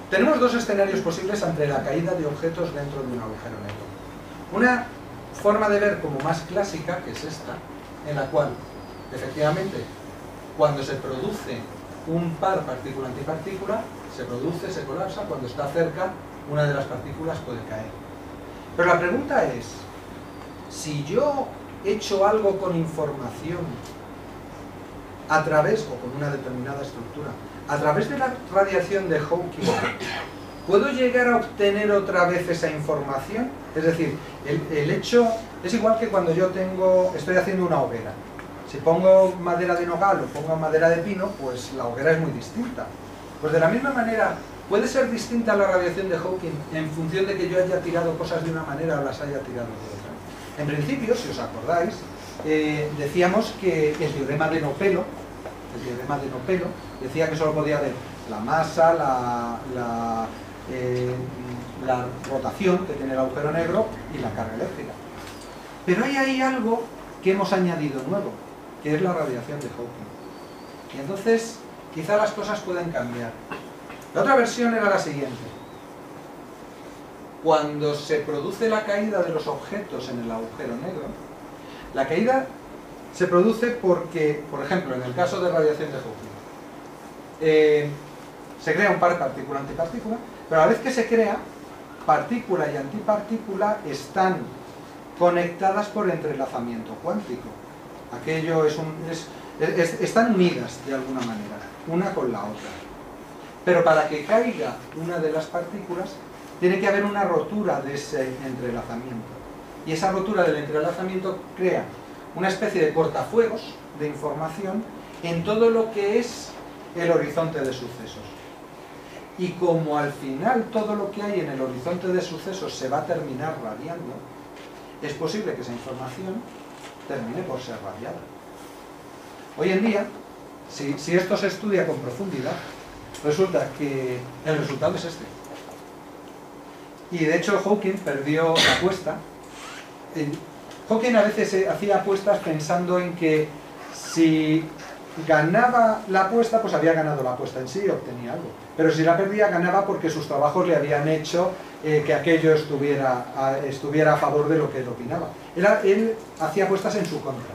Tenemos dos escenarios posibles ante la caída de objetos dentro de un agujero negro. Una forma de ver como más clásica, que es esta, en la cual, efectivamente, cuando se produce un par partícula-antipartícula, se produce, se colapsa, cuando está cerca, una de las partículas puede caer. Pero la pregunta es, si yo echo algo con información a través, o con una determinada estructura, a través de la radiación de Hawking, ¿puedo llegar a obtener otra vez esa información? Es decir, el, el hecho es igual que cuando yo tengo, estoy haciendo una hoguera. Si pongo madera de nogal o pongo madera de pino, pues la hoguera es muy distinta. Pues de la misma manera, puede ser distinta la radiación de Hawking en función de que yo haya tirado cosas de una manera o las haya tirado de otra. En principio, si os acordáis, eh, decíamos que el teorema de Nopelo, el teorema de Nopelo, decía que solo podía haber la masa, la, eh, la rotación que tiene el agujero negro y la carga eléctrica. Pero hay ahí algo que hemos añadido nuevo, que es la radiación de Hawking. Y entonces, quizá las cosas pueden cambiar. La otra versión era la siguiente. Cuando se produce la caída de los objetos en el agujero negro, la caída se produce porque, por ejemplo, en el caso de radiación de Hawking, eh, se crea un par partícula-antipartícula, pero a la vez que se crea, partícula y antipartícula están conectadas por entrelazamiento cuántico. Aquello es un, es- es- están unidas de alguna manera, una con la otra. Pero para que caiga una de las partículas, tiene que haber una rotura de ese entrelazamiento. Y esa rotura del entrelazamiento crea una especie de cortafuegos de información en todo lo que es el horizonte de sucesos. Y como al final todo lo que hay en el horizonte de sucesos se va a terminar radiando, es posible que esa información termine por ser radiada. Hoy en día, si, si esto se estudia con profundidad, resulta que el resultado es este. Y de hecho Hawking perdió la apuesta. Hawking a veces eh, hacía apuestas pensando en que si ganaba la apuesta, pues había ganado la apuesta en sí y obtenía algo. Pero si la perdía, ganaba porque sus trabajos le habían hecho eh, que aquello estuviera a, favor de lo que él opinaba. Él hacía apuestas en su contra.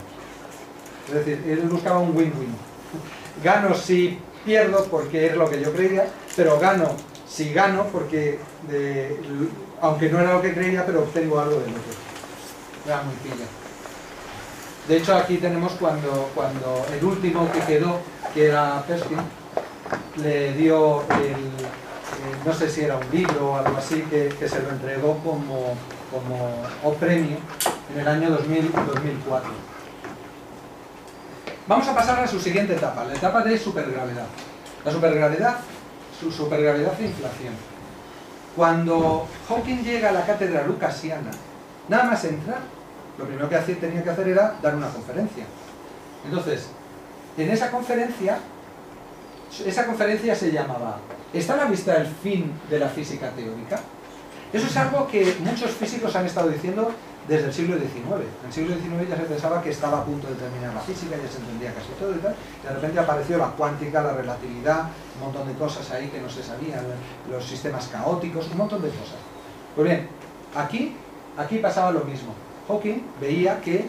Es decir, él buscaba un win-win. Gano si pierdo porque es lo que yo creía, pero gano si gano porque, aunque no era lo que creía, pero obtengo algo del otro. Era muy pilla. De hecho, aquí tenemos cuando, cuando el último que quedó, que era Perskin, le dio el, eh, no sé si era un libro o algo así, que, se lo entregó como, como o premio en el año 2000, 2004. Vamos a pasar a su siguiente etapa, la etapa de supergravedad. La supergravedad, su supergravedad de inflación. Cuando Hawking llega a la cátedra lucasiana, nada más entrar, lo primero que tenía que hacer era dar una conferencia. Entonces, en esa conferencia, esa conferencia se llamaba ¿Está a la vista el fin de la física teórica? Eso es algo que muchos físicos han estado diciendo desde el siglo XIX. En el siglo XIX ya se pensaba que estaba a punto de terminar la física, ya se entendía casi todo y tal. Y de repente apareció la cuántica, la relatividad, un montón de cosas ahí que no se sabían, los sistemas caóticos, un montón de cosas. Pues bien, aquí, aquí pasaba lo mismo. Hawking veía que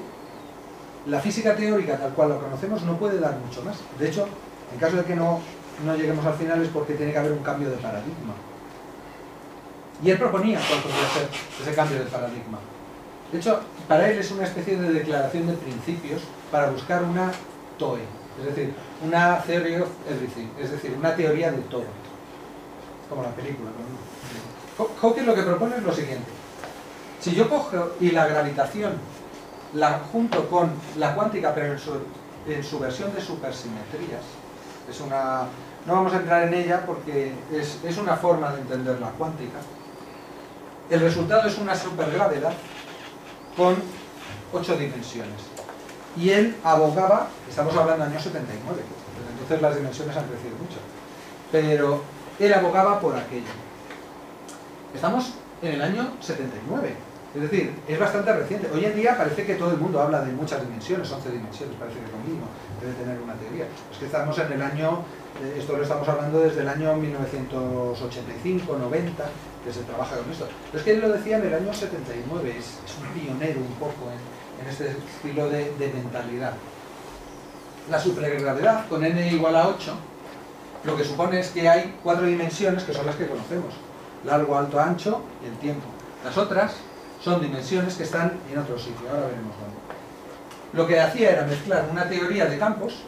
la física teórica tal cual la conocemos no puede dar mucho más. De hecho, en caso de que no, no lleguemos al final es porque tiene que haber un cambio de paradigma. Y él proponía cuál podría ser ese cambio de paradigma. De hecho, para él es una especie de declaración de principios para buscar una TOE, es decir, una theory of everything, es decir, una teoría de todo. Como la película. ¿no? Haw- Hawking lo que propone es lo siguiente. Si yo cojo y la gravitación junto con la cuántica, pero en su, versión de supersimetrías, es una... No vamos a entrar en ella porque es, es una forma de entender la cuántica. El resultado es una supergravedad con 8 dimensiones. Y él abogaba, estamos hablando del año 79, desde entonces las dimensiones han crecido mucho, pero él abogaba por aquello. Estamos en el año 79, es decir, es bastante reciente. Hoy en día parece que todo el mundo habla de muchas dimensiones, 11 dimensiones, parece que lo mismo, debe tener una teoría. Es que estamos en el año, eh, esto lo estamos hablando desde el año 1985, 90, que se trabaja con esto. Pero es que él lo decía en el año 79, es, es un pionero un poco en, en este estilo de, de mentalidad. La supergravedad con n igual a 8, lo que supone es que hay cuatro dimensiones que son las que conocemos. Largo, alto, ancho y el tiempo. Las otras son dimensiones que están en otro sitio, ahora veremos dónde. Lo que hacía era mezclar una teoría de campos,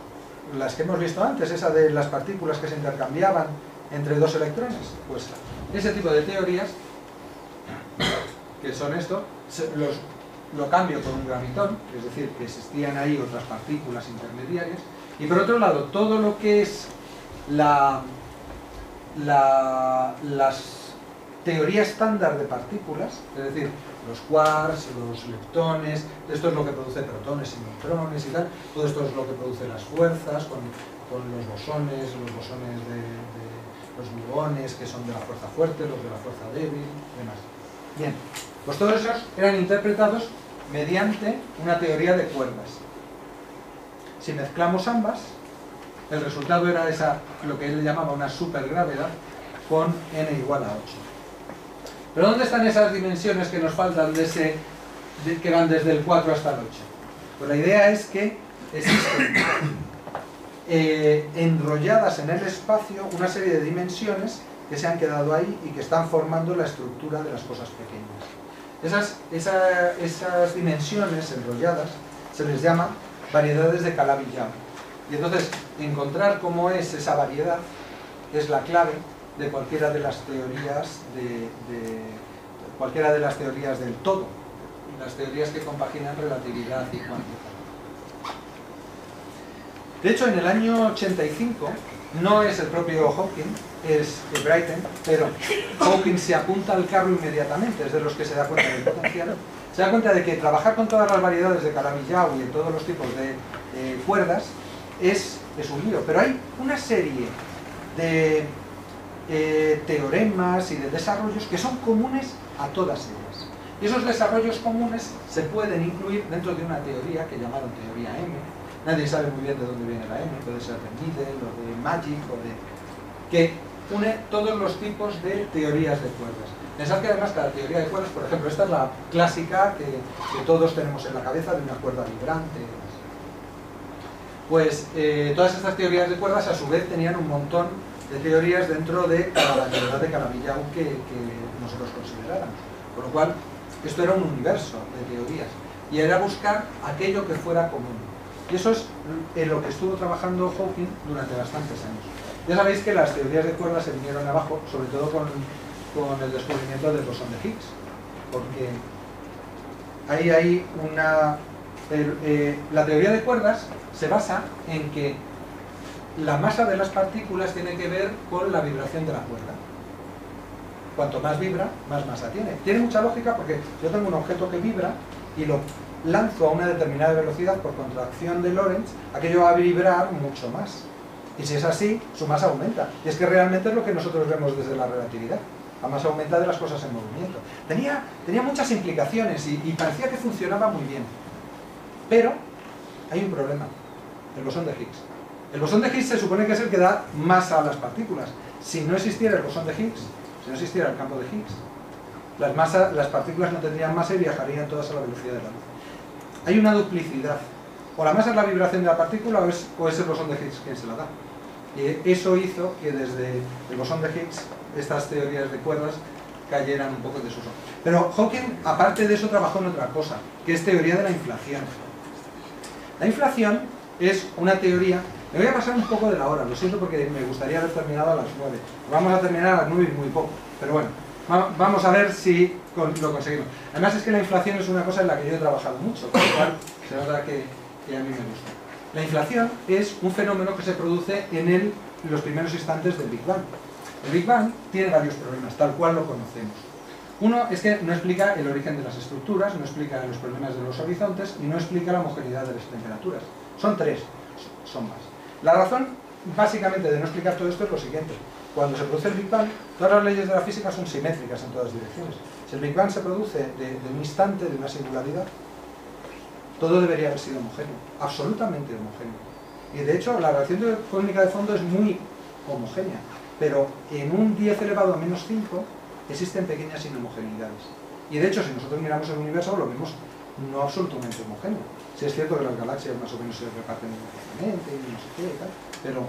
las que hemos visto antes, esa de las partículas que se intercambiaban entre dos electrones, pues ese tipo de teorías, que son esto, los, lo cambio por un gravitón, es decir, que existían ahí otras partículas intermediarias, y por otro lado, todo lo que es la, la- las teoría estándar de partículas, es decir, los quarks, los leptones, esto es lo que produce protones y neutrones y tal, todo esto es lo que produce las fuerzas con, con los bosones, los bosones de, los gluones que son de la fuerza fuerte, los de la fuerza débil, demás. Bien, pues todos esos eran interpretados mediante una teoría de cuerdas. Si mezclamos ambas, el resultado era esa, lo que él llamaba una supergravedad con n igual a 8. ¿Pero dónde están esas dimensiones que nos faltan de ese, que van desde el 4 hasta el 8? Pues la idea es que existen eh, enrolladas en el espacio una serie de dimensiones que se han quedado ahí y que están formando la estructura de las cosas pequeñas. Esas, esa- esas dimensiones enrolladas se les llama variedades de Calabi-Yau. Y entonces, encontrar cómo es esa variedad es la clave de cualquiera de las teorías de, cualquiera de las teorías del todo, las teorías que compaginan relatividad y cuántica. De hecho, en el año 85 no es el propio Hawking, es Brighton, pero Hawking se apunta al carro inmediatamente, es de los que se da cuenta del potencial. Se da cuenta de que trabajar con todas las variedades de Calabi-Yau y en todos los tipos de eh, cuerdas es, es un lío, pero hay una serie de eh, teoremas y de desarrollos que son comunes a todas ellas. Y esos desarrollos comunes se pueden incluir dentro de una teoría que llamaron teoría M. Nadie sabe muy bien de dónde viene la M, puede ser de Mendel o de Magic o de... que une todos los tipos de teorías de cuerdas. Pensad que además cada teoría de cuerdas, por ejemplo, esta es la clásica que, que todos tenemos en la cabeza de una cuerda vibrante. Pues eh, todas estas teorías de cuerdas a su vez tenían un montón de teorías dentro de cada variedad de Calabi-Yau que, que nosotros consideráramos. Con lo cual, esto era un universo de teorías. Y era buscar aquello que fuera común. Y eso es en lo que estuvo trabajando Hawking durante bastantes años. Ya sabéis que las teorías de cuerdas se vinieron abajo, sobre todo con, con el descubrimiento del bosón de Higgs. Porque ahí hay una... eh, la teoría de cuerdas se basa en que la masa de las partículas tiene que ver con la vibración de la cuerda. Cuanto más vibra, más masa tiene. Tiene mucha lógica porque yo tengo un objeto que vibra y lo lanzo a una determinada velocidad por contracción de Lorentz, aquello va a vibrar mucho más. Y si es así, su masa aumenta. Y es que realmente es lo que nosotros vemos desde la relatividad. La masa aumenta de las cosas en movimiento. Tenía, tenía muchas implicaciones y, y parecía que funcionaba muy bien. Pero hay un problema. El bosón de Higgs. El bosón de Higgs se supone que es el que da masa a las partículas. Si no existiera el bosón de Higgs, si no existiera el campo de Higgs, las, masas, las partículas no tendrían masa y viajarían todas a la velocidad de la luz. Hay una duplicidad. O la masa es la vibración de la partícula o es, o es el bosón de Higgs quien se la da. Y eso hizo que desde el bosón de Higgs estas teorías de cuerdas cayeran un poco en desuso. Pero Hawking, aparte de eso, trabajó en otra cosa, que es teoría de la inflación. La inflación es una teoría... Me voy a pasar un poco de la hora, lo siento porque me gustaría haber terminado a las 9. Vamos a terminar a las 9 y muy poco, pero bueno, va- vamos a ver si con- lo conseguimos. Además es que la inflación es una cosa en la que yo he trabajado mucho, con lo cual se nota que, que a mí me gusta. La inflación es un fenómeno que se produce en el- los primeros instantes del Big Bang. El Big Bang tiene varios problemas, tal cual lo conocemos. Uno es que no explica el origen de las estructuras, no explica los problemas de los horizontes y no explica la homogeneidad de las temperaturas. Son tres, son más. La razón, básicamente, de no explicar todo esto es lo siguiente. Cuando se produce el Big Bang, todas las leyes de la física son simétricas en todas direcciones. Si el Big Bang se produce de, un instante, de una singularidad, todo debería haber sido homogéneo, absolutamente homogéneo. Y de hecho, la relación de- de fondo es muy homogénea, pero en un 10 elevado a menos 5 existen pequeñas inhomogeneidades. Y de hecho, si nosotros miramos el universo, lo vemos no absolutamente homogéneo. Sí es cierto que las galaxias más o menos se reparten inversamente y no sé qué y tal, pero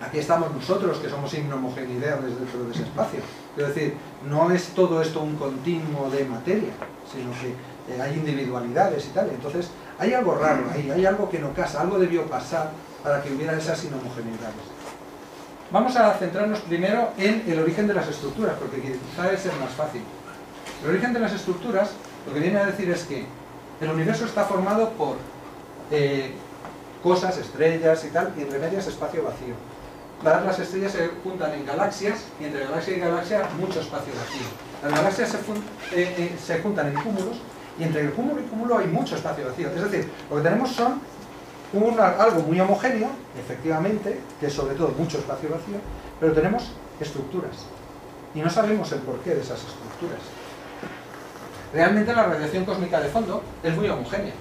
aquí estamos nosotros que somos inhomogeneidades dentro de ese espacio. Es decir, no es todo esto un continuo de materia, sino que eh, hay individualidades y tal. Entonces, hay algo raro ahí, hay algo que no casa, algo debió pasar para que hubiera esas inhomogeneidades. Vamos a centrarnos primero en el origen de las estructuras, porque quizá es el más fácil. El origen de las estructuras lo que viene a decir es que el universo está formado por eh, cosas, estrellas y tal, y entre medias espacio vacío. Las, las estrellas se juntan en galaxias y entre galaxia y galaxia mucho espacio vacío. Las galaxias se, eh, eh, se juntan en cúmulos y entre el cúmulo y cúmulo hay mucho espacio vacío. Es decir, lo que tenemos son algo muy homogéneo, efectivamente, que es sobre todo mucho espacio vacío, pero tenemos estructuras. Y no sabemos el porqué de esas estructuras. Realmente la radiación cósmica de fondo es muy homogénea.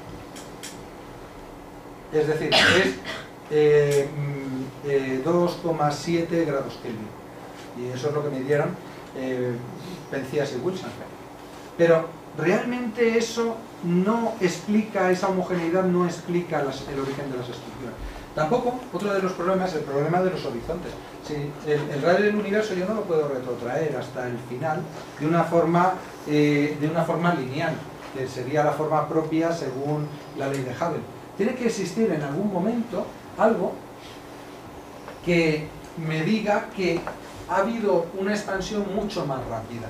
Es decir, es eh, mm, eh, 2,7 grados Kelvin. Y eso es lo que midieron eh, Pencías y Wilson. Pero realmente eso no explica, esa homogeneidad no explica el origen de las estructuras. Tampoco, otro de los problemas, el problema de los horizontes. El, radio del universo yo no lo puedo retrotraer hasta el final de una forma, eh, de una forma lineal, que sería la forma propia según la ley de Hubble. Tiene que existir en algún momento algo que me diga que ha habido una expansión mucho más rápida.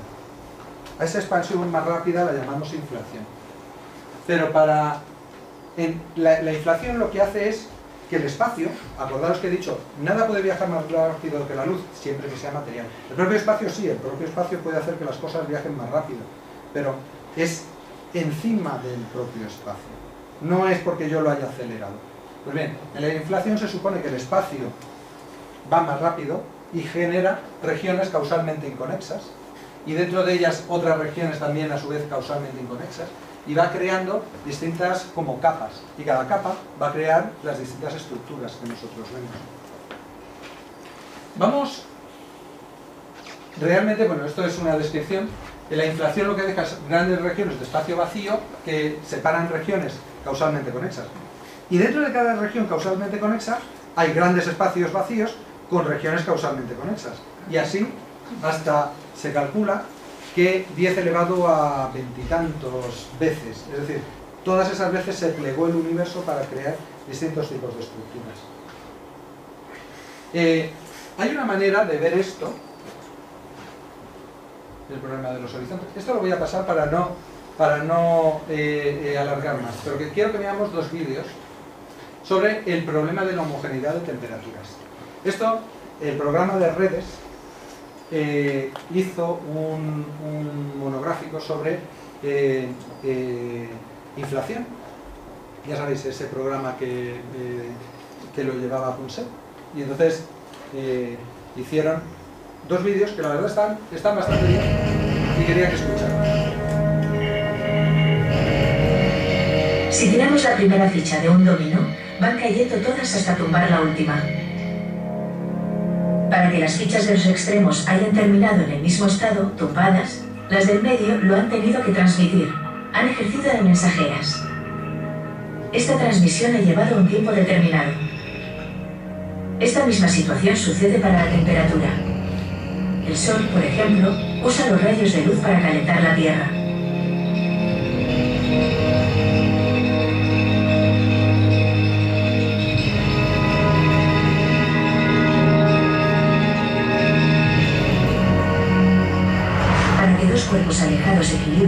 A esa expansión más rápida la llamamos inflación. Pero para la inflación lo que hace es que el espacio, acordaros que he dicho, nada puede viajar más rápido que la luz, siempre que sea material. El propio espacio sí, el propio espacio puede hacer que las cosas viajen más rápido, pero es encima del propio espacio. No es porque yo lo haya acelerado. Pues bien, en la inflación se supone que el espacio va más rápido y genera regiones causalmente inconexas y dentro de ellas otras regiones también a su vez causalmente inconexas y va creando distintas como capas y cada capa va a crear las distintas estructuras que nosotros vemos. Vamos, realmente, bueno, esto es una descripción, la inflación lo que deja es grandes regiones de espacio vacío que separan regiones causalmente conexas. Y dentro de cada región causalmente conexa hay grandes espacios vacíos con regiones causalmente conexas. Y así hasta se calcula que 10 elevado a veintitantos veces. Es decir, todas esas veces se plegó el universo para crear distintos tipos de estructuras. Eh, hay una manera de ver esto, el problema de los horizontes. Esto lo voy a pasar para no, para no eh, eh, alargar más, pero que quiero que veamos dos vídeos sobre el problema de la homogeneidad de temperaturas. Esto, el programa de redes eh, hizo un, monográfico sobre eh, eh, inflación. Ya sabéis, ese programa que, que lo llevaba Punset. Y entonces hicieron dos vídeos que la verdad están, están bastante bien y quería que escucharan. Si tiramos la primera ficha de un dominó, van cayendo todas hasta tumbar la última. Para que las fichas de los extremos hayan terminado en el mismo estado, tumbadas, las del medio lo han tenido que transmitir. Han ejercido de mensajeras. Esta transmisión ha llevado un tiempo determinado. Esta misma situación sucede para la temperatura. El Sol, por ejemplo, usa los rayos de luz para calentar la Tierra.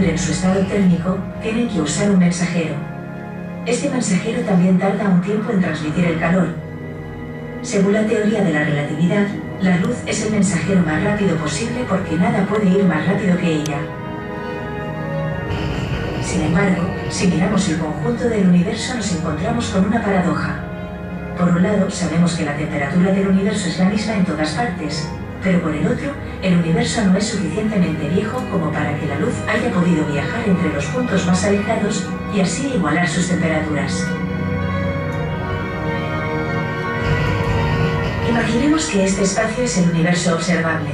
Equilibren su estado térmico, tienen que usar un mensajero. Este mensajero también tarda un tiempo en transmitir el calor. Según la teoría de la relatividad, la luz es el mensajero más rápido posible porque nada puede ir más rápido que ella. Sin embargo, si miramos el conjunto del universo nos encontramos con una paradoja. Por un lado, sabemos que la temperatura del universo es la misma en todas partes, pero por el otro, el universo no es suficientemente viejo como para que la luz haya podido viajar entre los puntos más alejados y así igualar sus temperaturas. Imaginemos que este espacio es el universo observable.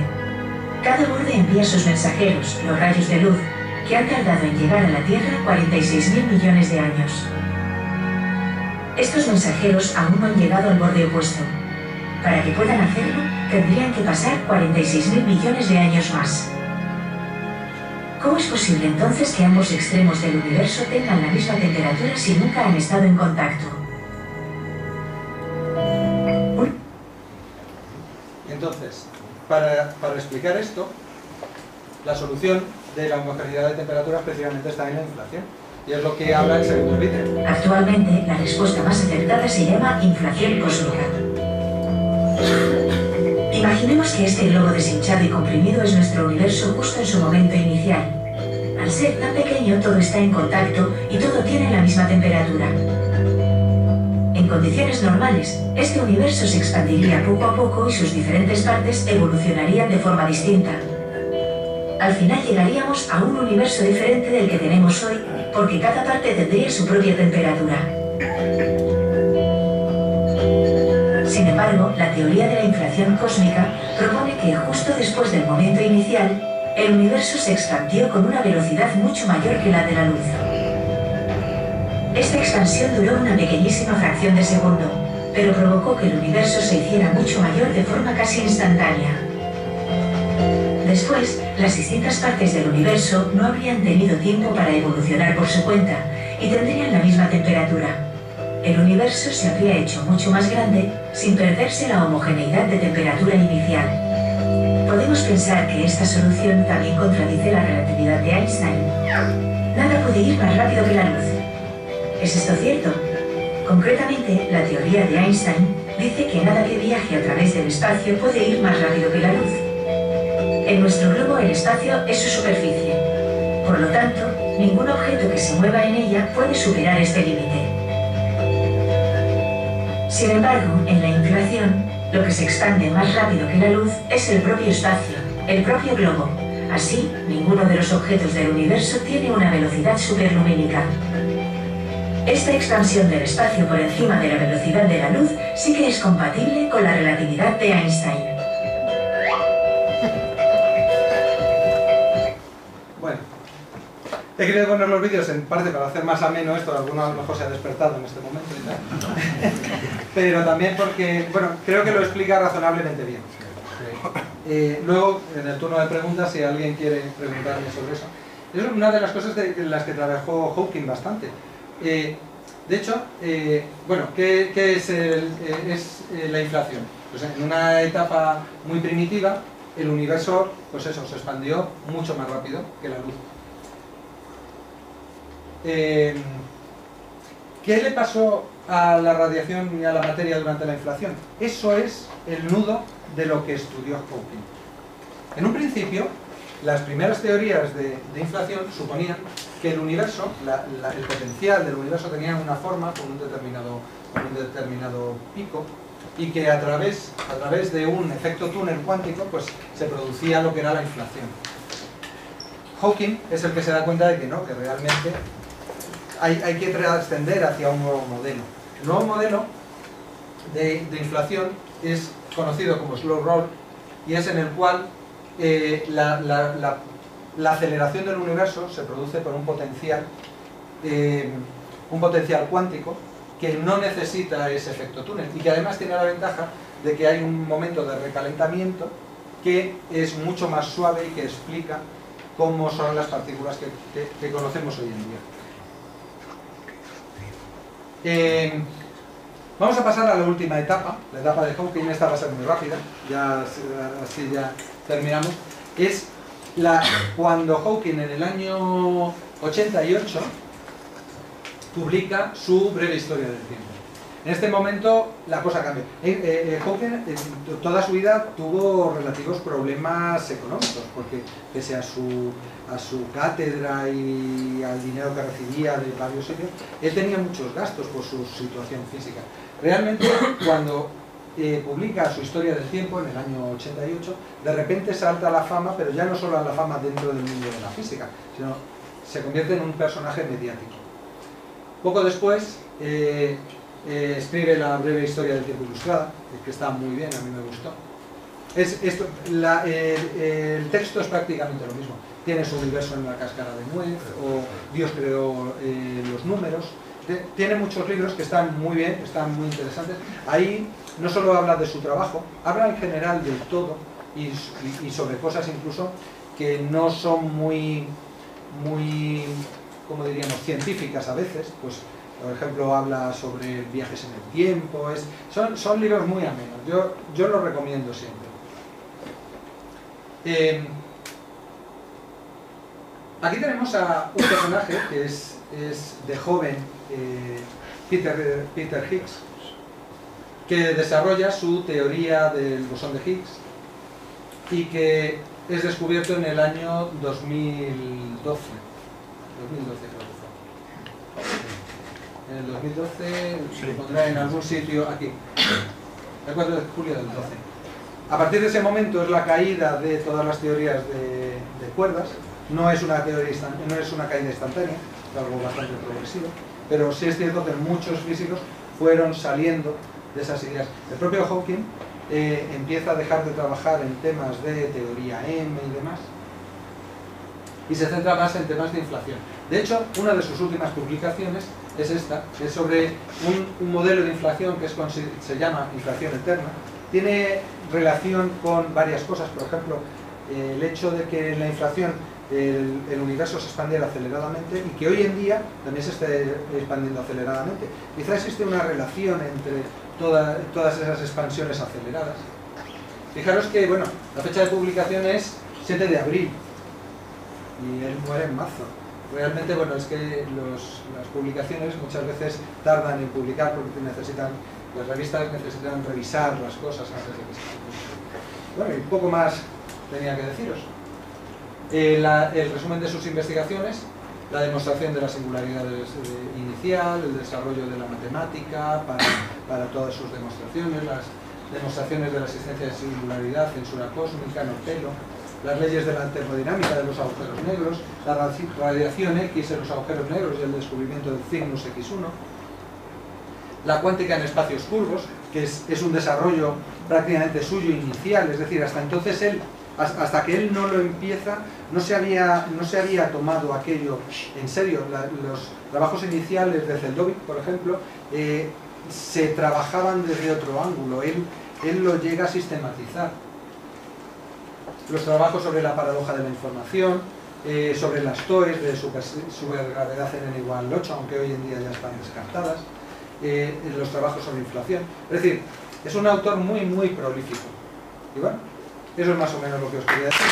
Cada borde envía sus mensajeros, los rayos de luz, que han tardado en llegar a la Tierra 46.000 millones de años. Estos mensajeros aún no han llegado al borde opuesto. Para que puedan hacerlo, tendrían que pasar 46.000 millones de años más. ¿Cómo es posible entonces que ambos extremos del universo tengan la misma temperatura si nunca han estado en contacto? Entonces, para, para explicar esto, la solución de la homogeneidad de temperaturas precisamente está en la inflación. Y es lo que habla el segundo vídeo. Actualmente, la respuesta más acertada se llama inflación cósmica. Imaginemos que este globo deshinchado y comprimido es nuestro universo justo en su momento inicial. Al ser tan pequeño, todo está en contacto y todo tiene la misma temperatura. En condiciones normales, este universo se expandiría poco a poco y sus diferentes partes evolucionarían de forma distinta. Al final llegaríamos a un universo diferente del que tenemos hoy, porque cada parte tendría su propia temperatura. Sin embargo, la teoría de la inflación cósmica propone que justo después del momento inicial, el universo se expandió con una velocidad mucho mayor que la de la luz. Esta expansión duró una pequeñísima fracción de segundo, pero provocó que el universo se hiciera mucho mayor de forma casi instantánea. Después, las distintas partes del universo no habrían tenido tiempo para evolucionar por su cuenta y tendrían la misma temperatura. El universo se habría hecho mucho más grande sin perderse la homogeneidad de temperatura inicial. Podemos pensar que esta solución también contradice la relatividad de Einstein. Nada puede ir más rápido que la luz. ¿Es esto cierto? Concretamente, la teoría de Einstein dice que nada que viaje a través del espacio puede ir más rápido que la luz. En nuestro globo el espacio es su superficie. Por lo tanto, ningún objeto que se mueva en ella puede superar este límite. Sin embargo, en la inflación, lo que se expande más rápido que la luz es el propio espacio, el propio globo. Así, ninguno de los objetos del universo tiene una velocidad superlumínica. Esta expansión del espacio por encima de la velocidad de la luz sí que es compatible con la relatividad de Einstein. Bueno, he querido poner los vídeos en parte para hacer más ameno esto, alguno a lo mejor se ha despertado en este momento y tal. Pero también porque, bueno, creo que lo explica razonablemente bien. Eh, luego, en el turno de preguntas, si alguien quiere preguntarme sobre eso. Es una de las cosas de, en las que trabajó Hawking bastante. Eh, de hecho, eh, bueno, ¿qué, qué es, el- es, la inflación? Pues en una etapa muy primitiva, el universo, pues eso, se expandió mucho más rápido que la luz. ¿Qué le pasó a la radiación y a la materia durante la inflación? Eso es el nudo de lo que estudió Hawking. En un principio, las primeras teorías de, inflación suponían que el universo, el potencial del universo tenía una forma con un determinado, con un determinado pico y que a través, a través de un efecto túnel cuántico pues, se producía lo que era la inflación. Hawking es el que se da cuenta de que no, que realmente hay, hay que trascender hacia un nuevo modelo. El nuevo modelo de, inflación es conocido como slow roll y es en el cual eh, la, aceleración del universo se produce por un potencial, eh, un potencial cuántico que no necesita ese efecto túnel y que además tiene la ventaja de que hay un momento de recalentamiento que es mucho más suave y que explica cómo son las partículas que conocemos hoy en día. Eh, vamos a pasar a la última etapa, la etapa de Hawking, esta va a ser muy rápida, ya así- ya terminamos. Es la, cuando Hawking en el año 88 publica su breve historia del tiempo. En este momento la cosa cambia. Eh, eh, Hawking eh, toda su vida tuvo relativos problemas económicos, porque pese a su, a cátedra y al dinero que recibía de varios sitios, él tenía muchos gastos por su situación física. Realmente, cuando eh, publica su historia del tiempo en el año 88, de repente salta a la fama, pero ya no solo a la fama dentro del mundo de la física, sino se convierte en un personaje mediático. Poco después eh, eh, escribe la breve historia del tiempo ilustrada, que está muy bien, a mí me gustó. Es, esto, eh, el texto es prácticamente lo mismo. Tiene su universo en la cáscara de nuez, o Dios creó eh, los números. Tiene muchos libros que están muy bien, están muy interesantes. Ahí no solo habla de su trabajo, habla en general del todo y, y- y sobre cosas incluso que no son muy, muy, como diríamos, científicas a veces. Pues, por ejemplo, habla sobre viajes en el tiempo. Son, libros muy amenos. Yo, los recomiendo siempre. Eh, aquí tenemos a un personaje que es, de joven eh, Peter, Peter Higgs, que desarrolla su teoría del bosón de Higgs y que es descubierto en el año 2012. 2012 creo que fue. En el 2012 se pondrá en algún sitio aquí. El 4 de julio del 12. A partir de ese momento es la caída de todas las teorías de, de cuerdas. No es, una teoría no es una caída instantánea, es algo bastante progresivo, pero sí es cierto que muchos físicos fueron saliendo de esas ideas. El propio Hawking eh, empieza a dejar de trabajar en temas de teoría M y demás, y se centra más en temas de inflación. De hecho, una de sus últimas publicaciones es esta, es sobre un, modelo de inflación que se llama inflación eterna. Tiene relación con varias cosas, por ejemplo, eh, el hecho de que la inflación el, universo se expandiera aceleradamente y que hoy en día también se esté expandiendo aceleradamente. Quizá existe una relación entre toda- todas esas expansiones aceleradas. Fijaros que, bueno, la fecha de publicación es 7 de abril, y él muere en marzo. Realmente, bueno, es que las publicaciones muchas veces tardan en publicar porque necesitan, las revistas necesitan revisar las cosas antes de que se publiquen. Bueno, y poco más tenía que deciros. Eh, el resumen de sus investigaciones, la demostración de la singularidad des- eh, inicial, el desarrollo de la matemática para, para todas sus demostraciones, las demostraciones de la existencia de singularidad, censura cósmica, Nortelo, las leyes de la termodinámica de los agujeros negros, la radiación X en los agujeros negros y el descubrimiento del Cygnus X1, la cuántica en espacios curvos, que es, un desarrollo prácticamente suyo inicial, es decir, hasta entonces él, has- hasta que él no lo empieza, no se había, no se había tomado aquello en serio. Los trabajos iniciales de Zeldovic, por ejemplo, eh, se trabajaban desde otro ángulo, él, él lo llega a sistematizar los trabajos sobre la paradoja de la información, eh, sobre las TOEs de super- supergravedad en n igual 8, aunque hoy en día ya están descartadas, eh, los trabajos sobre inflación. Es decir, es un autor muy, muy prolífico. Y eso es más o menos lo que os quería decir.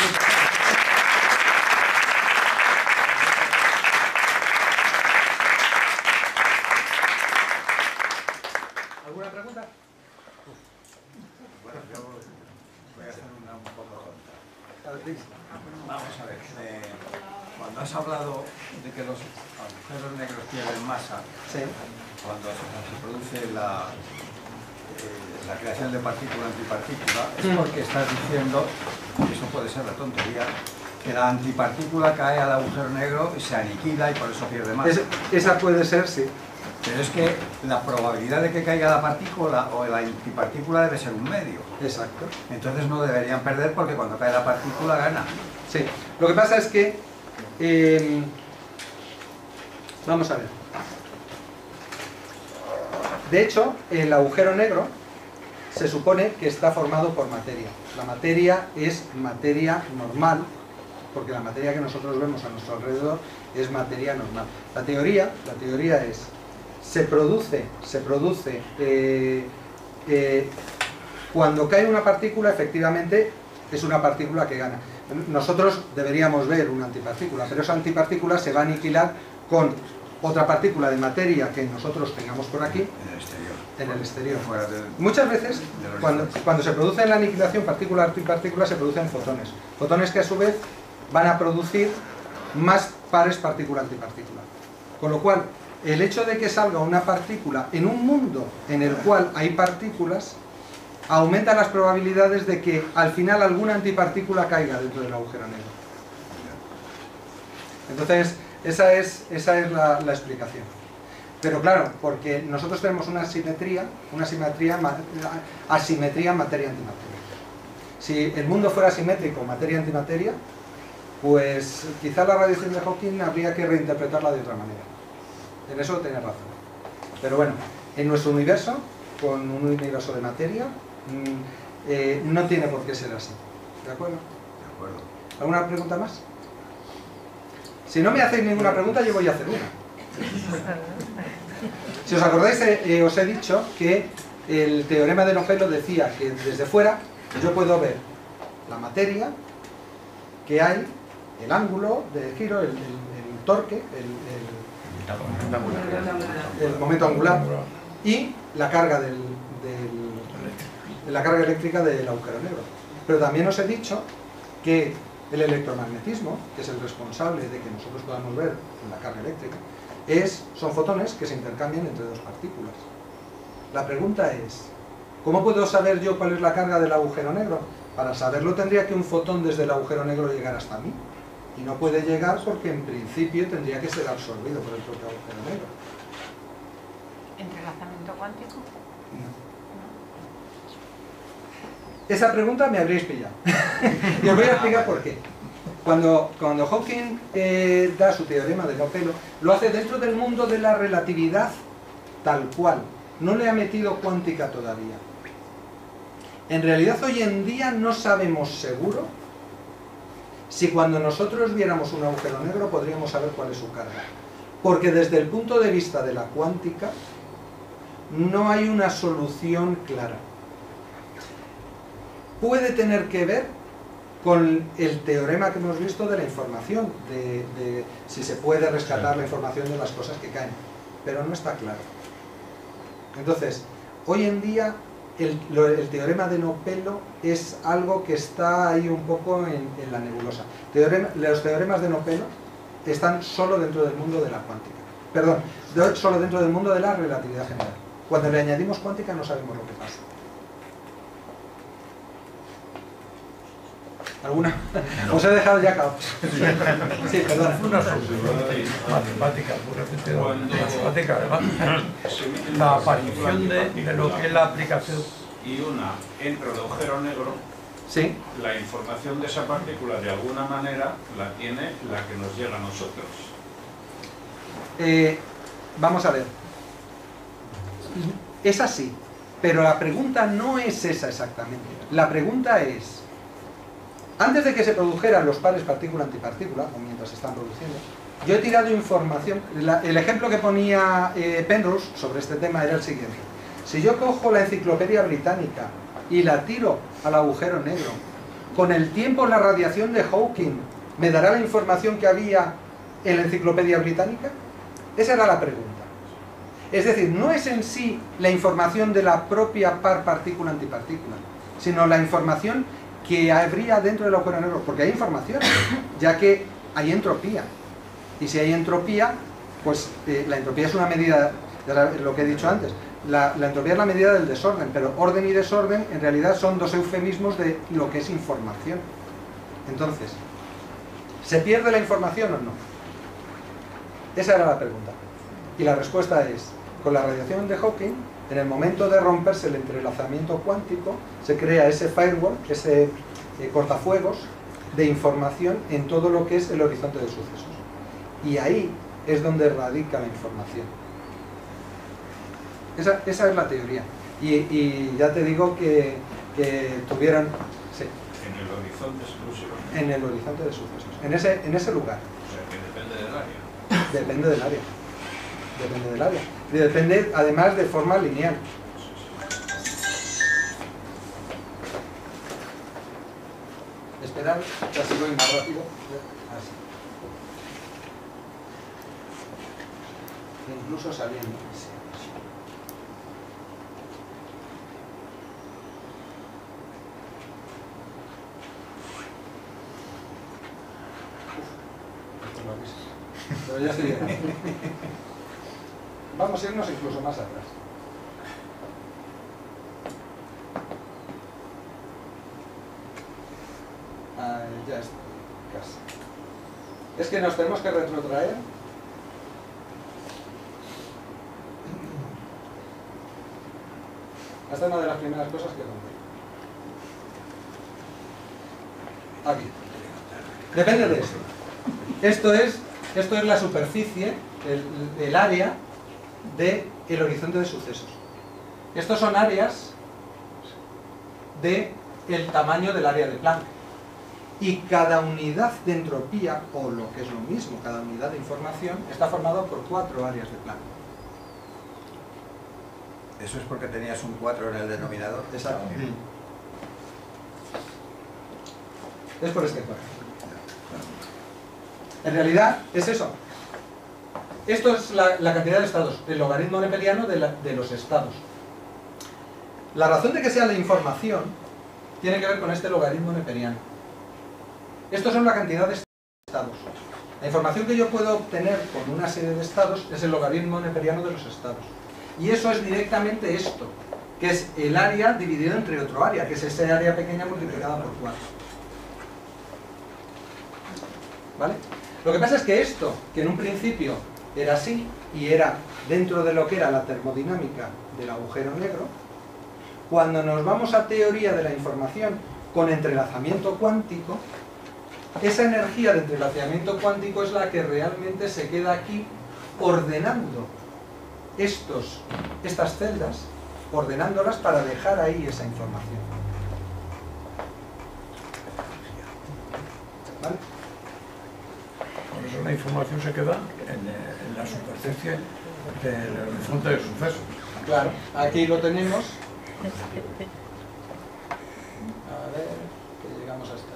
¿Alguna pregunta? Bueno, yo voy a hacer una un poco tonta. A ver, Luis. Vamos a ver, eh, cuando has hablado de que los agujeros negros pierden masa, Sí. cuando se, produce la, eh, la creación de partícula-antipartícula, es Mm. porque estás diciendo, y eso puede ser la tontería, que la antipartícula cae al agujero negro y se aniquila y por eso pierde masa. Es- esa puede ser, sí. Pero es que la probabilidad de que caiga la partícula o la antipartícula debe ser un medio. Exacto. Entonces no deberían perder porque cuando cae la partícula gana. Sí. Lo que pasa es que... eh, vamos a ver. De hecho, el agujero negro se supone que está formado por materia. La materia es materia normal, porque la materia que nosotros vemos a nuestro alrededor es materia normal. La teoría, la teoría es, se produce, se produce, eh, eh, cuando cae una partícula, efectivamente, es una partícula que gana. Nosotros deberíamos ver una antipartícula, pero esa antipartícula se va a aniquilar con otra partícula de materia que nosotros tengamos por aquí En el exterior. en el exterior. Fuera. Muchas veces, cuando, cuando se produce en la aniquilación partícula-antipartícula, se producen fotones. Fotones que a su vez van a producir más pares partícula-antipartícula. Con lo cual, el hecho de que salga una partícula en un mundo en el cual hay partículas, aumenta las probabilidades de que al final alguna antipartícula caiga dentro del agujero negro. Entonces, esa es, esa es la, la explicación. Pero claro, porque nosotros tenemos una simetría, una simetría, asimetría materia-antimateria. Si el mundo fuera simétrico, materia-antimateria, pues quizá la radiación de Hawking habría que reinterpretarla de otra manera. En eso tiene razón. Pero bueno, en nuestro universo, con un universo de materia, mm, eh, no tiene por qué ser así. ¿De acuerdo? De acuerdo. ¿Alguna pregunta más? Si no me hacéis ninguna pregunta, yo voy a hacer una. Si os acordáis, eh, eh, os he dicho que el teorema de Nofelo decía que desde fuera yo puedo ver la materia que hay, el ángulo de giro, el, el- el torque, el- el, el momento angular y la carga del, la carga eléctrica del agujero negro. Pero también os he dicho que el electromagnetismo, que es el responsable de que nosotros podamos ver la carga eléctrica, es, son fotones que se intercambian entre dos partículas. La pregunta es, ¿cómo puedo saber yo cuál es la carga del agujero negro? Para saberlo tendría que un fotón desde el agujero negro llegar hasta mí. Y no puede llegar porque en principio tendría que ser absorbido por el propio agujero negro. ¿Entrelazamiento cuántico? Esa pregunta me habréis pillado. y os voy a explicar por qué. Cuando, cuando Hawking eh, da su teorema de Nopelo, lo hace dentro del mundo de la relatividad tal cual. No le ha metido cuántica todavía. En realidad hoy en día no sabemos seguro si cuando nosotros viéramos un agujero negro podríamos saber cuál es su carga. Porque desde el punto de vista de la cuántica no hay una solución clara puede tener que ver con el teorema que hemos visto de la información, de, de si se puede rescatar la información de las cosas que caen, pero no está claro. Entonces, hoy en día el, teorema de Nopelo es algo que está ahí un poco en, la nebulosa. Los teoremas de Nopelo están solo dentro del mundo de la cuántica. Perdón, solo dentro del mundo de la relatividad general. Cuando le añadimos cuántica no sabemos lo que pasa. ¿Alguna? Os he dejado ya caos. Sí, perdona. Una matemática, puramente matemática, además. La aparición de, de lo que es la aplicación. y una entra de agujero negro, Sí, la información de esa partícula de alguna manera la tiene la que nos llega a nosotros. eh, vamos a ver. Es así, pero la pregunta no es esa exactamente. La pregunta es, antes de que se produjeran los pares partícula-antipartícula, o mientras se están produciendo, yo he tirado información. el ejemplo que ponía eh, Penrose sobre este tema era el siguiente. Si yo cojo la enciclopedia británica y la tiro al agujero negro, con el tiempo la radiación de Hawking me dará la información que había en la enciclopedia británica? Esa era la pregunta. Es decir, no es en sí la información de la propia par partícula-antipartícula, sino la información que habría dentro del agujero negro, porque hay información, ya que hay entropía. Y si hay entropía, pues eh, la entropía es una medida, sabes lo que he dicho antes, la, la entropía es la medida del desorden, pero orden y desorden en realidad son dos eufemismos de lo que es información. Entonces, ¿se pierde la información o no? Esa era la pregunta. Y la respuesta es, con la radiación de Hawking, en el momento de romperse el entrelazamiento cuántico, se crea ese firewall, ese eh, cortafuegos de información en todo lo que es el horizonte de sucesos. Y ahí es donde radica la información. Esa, esa es la teoría. Y, y ya te digo que, que tuvieron sí, En el horizonte exclusivamente. en el horizonte de sucesos, en ese, en ese lugar. O sea que depende del área. Depende del área. Depende del área. Y depende además de forma lineal. Esperar, ya sigo más rápido. Así. incluso saliendo. Pero ya estoy. Vamos a irnos incluso más atrás. Ya estoy, casi. Es que nos tenemos que retrotraer. Esta es una de las primeras cosas que rompí. Aquí. Depende de esto. Esto es, esto es la superficie, el, el área del horizonte de sucesos. Estos son áreas de el tamaño del área de Planck. Y cada unidad de entropía, o lo que es lo mismo, cada unidad de información, está formado por cuatro áreas de Planck. Eso es porque tenías un 4 en el denominador. Exacto. Es por este cuadro. En realidad es eso. Esto es la, cantidad de estados, el logaritmo neperiano de los estados. La razón de que sea la información tiene que ver con este logaritmo neperiano. Estos son la cantidad de estados. La información que yo puedo obtener con una serie de estados es el logaritmo neperiano de los estados. Y eso es directamente esto, que es el área dividido entre otro área, que es ese área pequeña multiplicada por 4. ¿Vale? Lo que pasa es que esto, que en un principio era así, y era dentro de lo que era la termodinámica del agujero negro, cuando nos vamos a teoría de la información con entrelazamiento cuántico, esa energía de entrelazamiento cuántico es la que realmente se queda aquí ordenando estos, estas celdas, ordenándolas para dejar ahí esa información. ¿Vale? La información se queda eh, la superficie del horizonte de sucesos. Claro, aquí lo tenemos. A ver, que llegamos hasta ahí.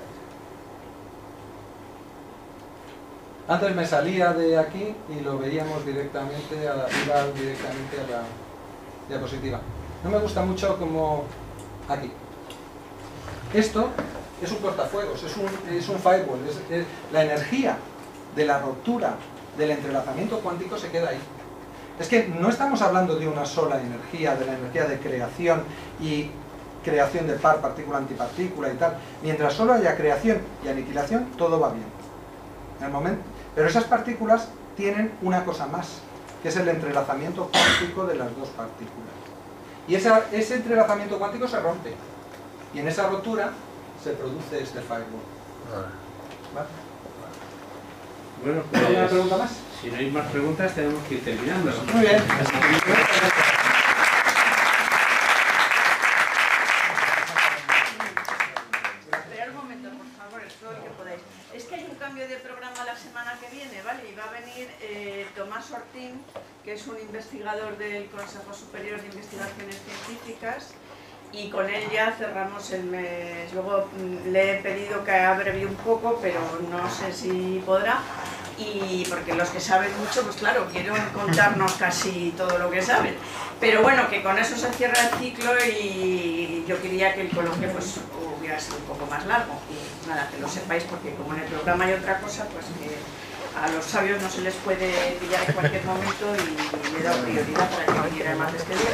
Antes me salía de aquí y lo veíamos directamente a la, directamente a la diapositiva. No me gusta mucho como aquí. Esto es un cortafuegos, es un, es un firewall, es- es- la energía de la ruptura del entrelazamiento cuántico se queda ahí. Es que no estamos hablando de una sola energía, de la energía de creación y creación de par, partícula, antipartícula y tal. Mientras solo haya creación y aniquilación, todo va bien. En el momento. Pero esas partículas tienen una cosa más, que es el entrelazamiento cuántico de las dos partículas. Y esa- ese entrelazamiento cuántico se rompe. Y en esa rotura se produce este firewall. ¿Vale? Bueno, ¿Alguna pues pregunta más? si no hay más preguntas tenemos que ir terminando. Muy bien. Esperad un momento, por favor, es todo lo que podáis. Es que hay un cambio de programa la semana que viene, ¿vale? Y va a venir eh, Tomás Ortín, que es un investigador del Consejo Superior de Investigaciones Científicas, y con él ya cerramos el mes. Luego mm, le he pedido que abrevie un poco, pero no sé si podrá. Y porque los que saben mucho, pues claro, quieren contarnos casi todo lo que saben. Pero bueno, que con eso se cierra el ciclo y yo quería que el coloquio pues, hubiera sido un poco más largo. Y nada, que lo sepáis porque como en el programa hay otra cosa, pues que a los sabios no se les puede pillar en cualquier momento y le he dado prioridad para que viniera más este día.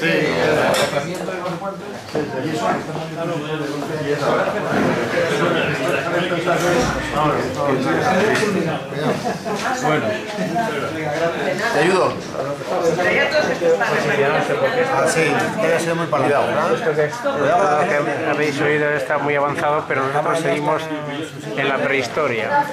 Sí, bueno. ¿Te ayudo? Ah, sí, debe ser muy palidado, Lo que habéis oído está muy avanzado, pero nosotros seguimos en la prehistoria.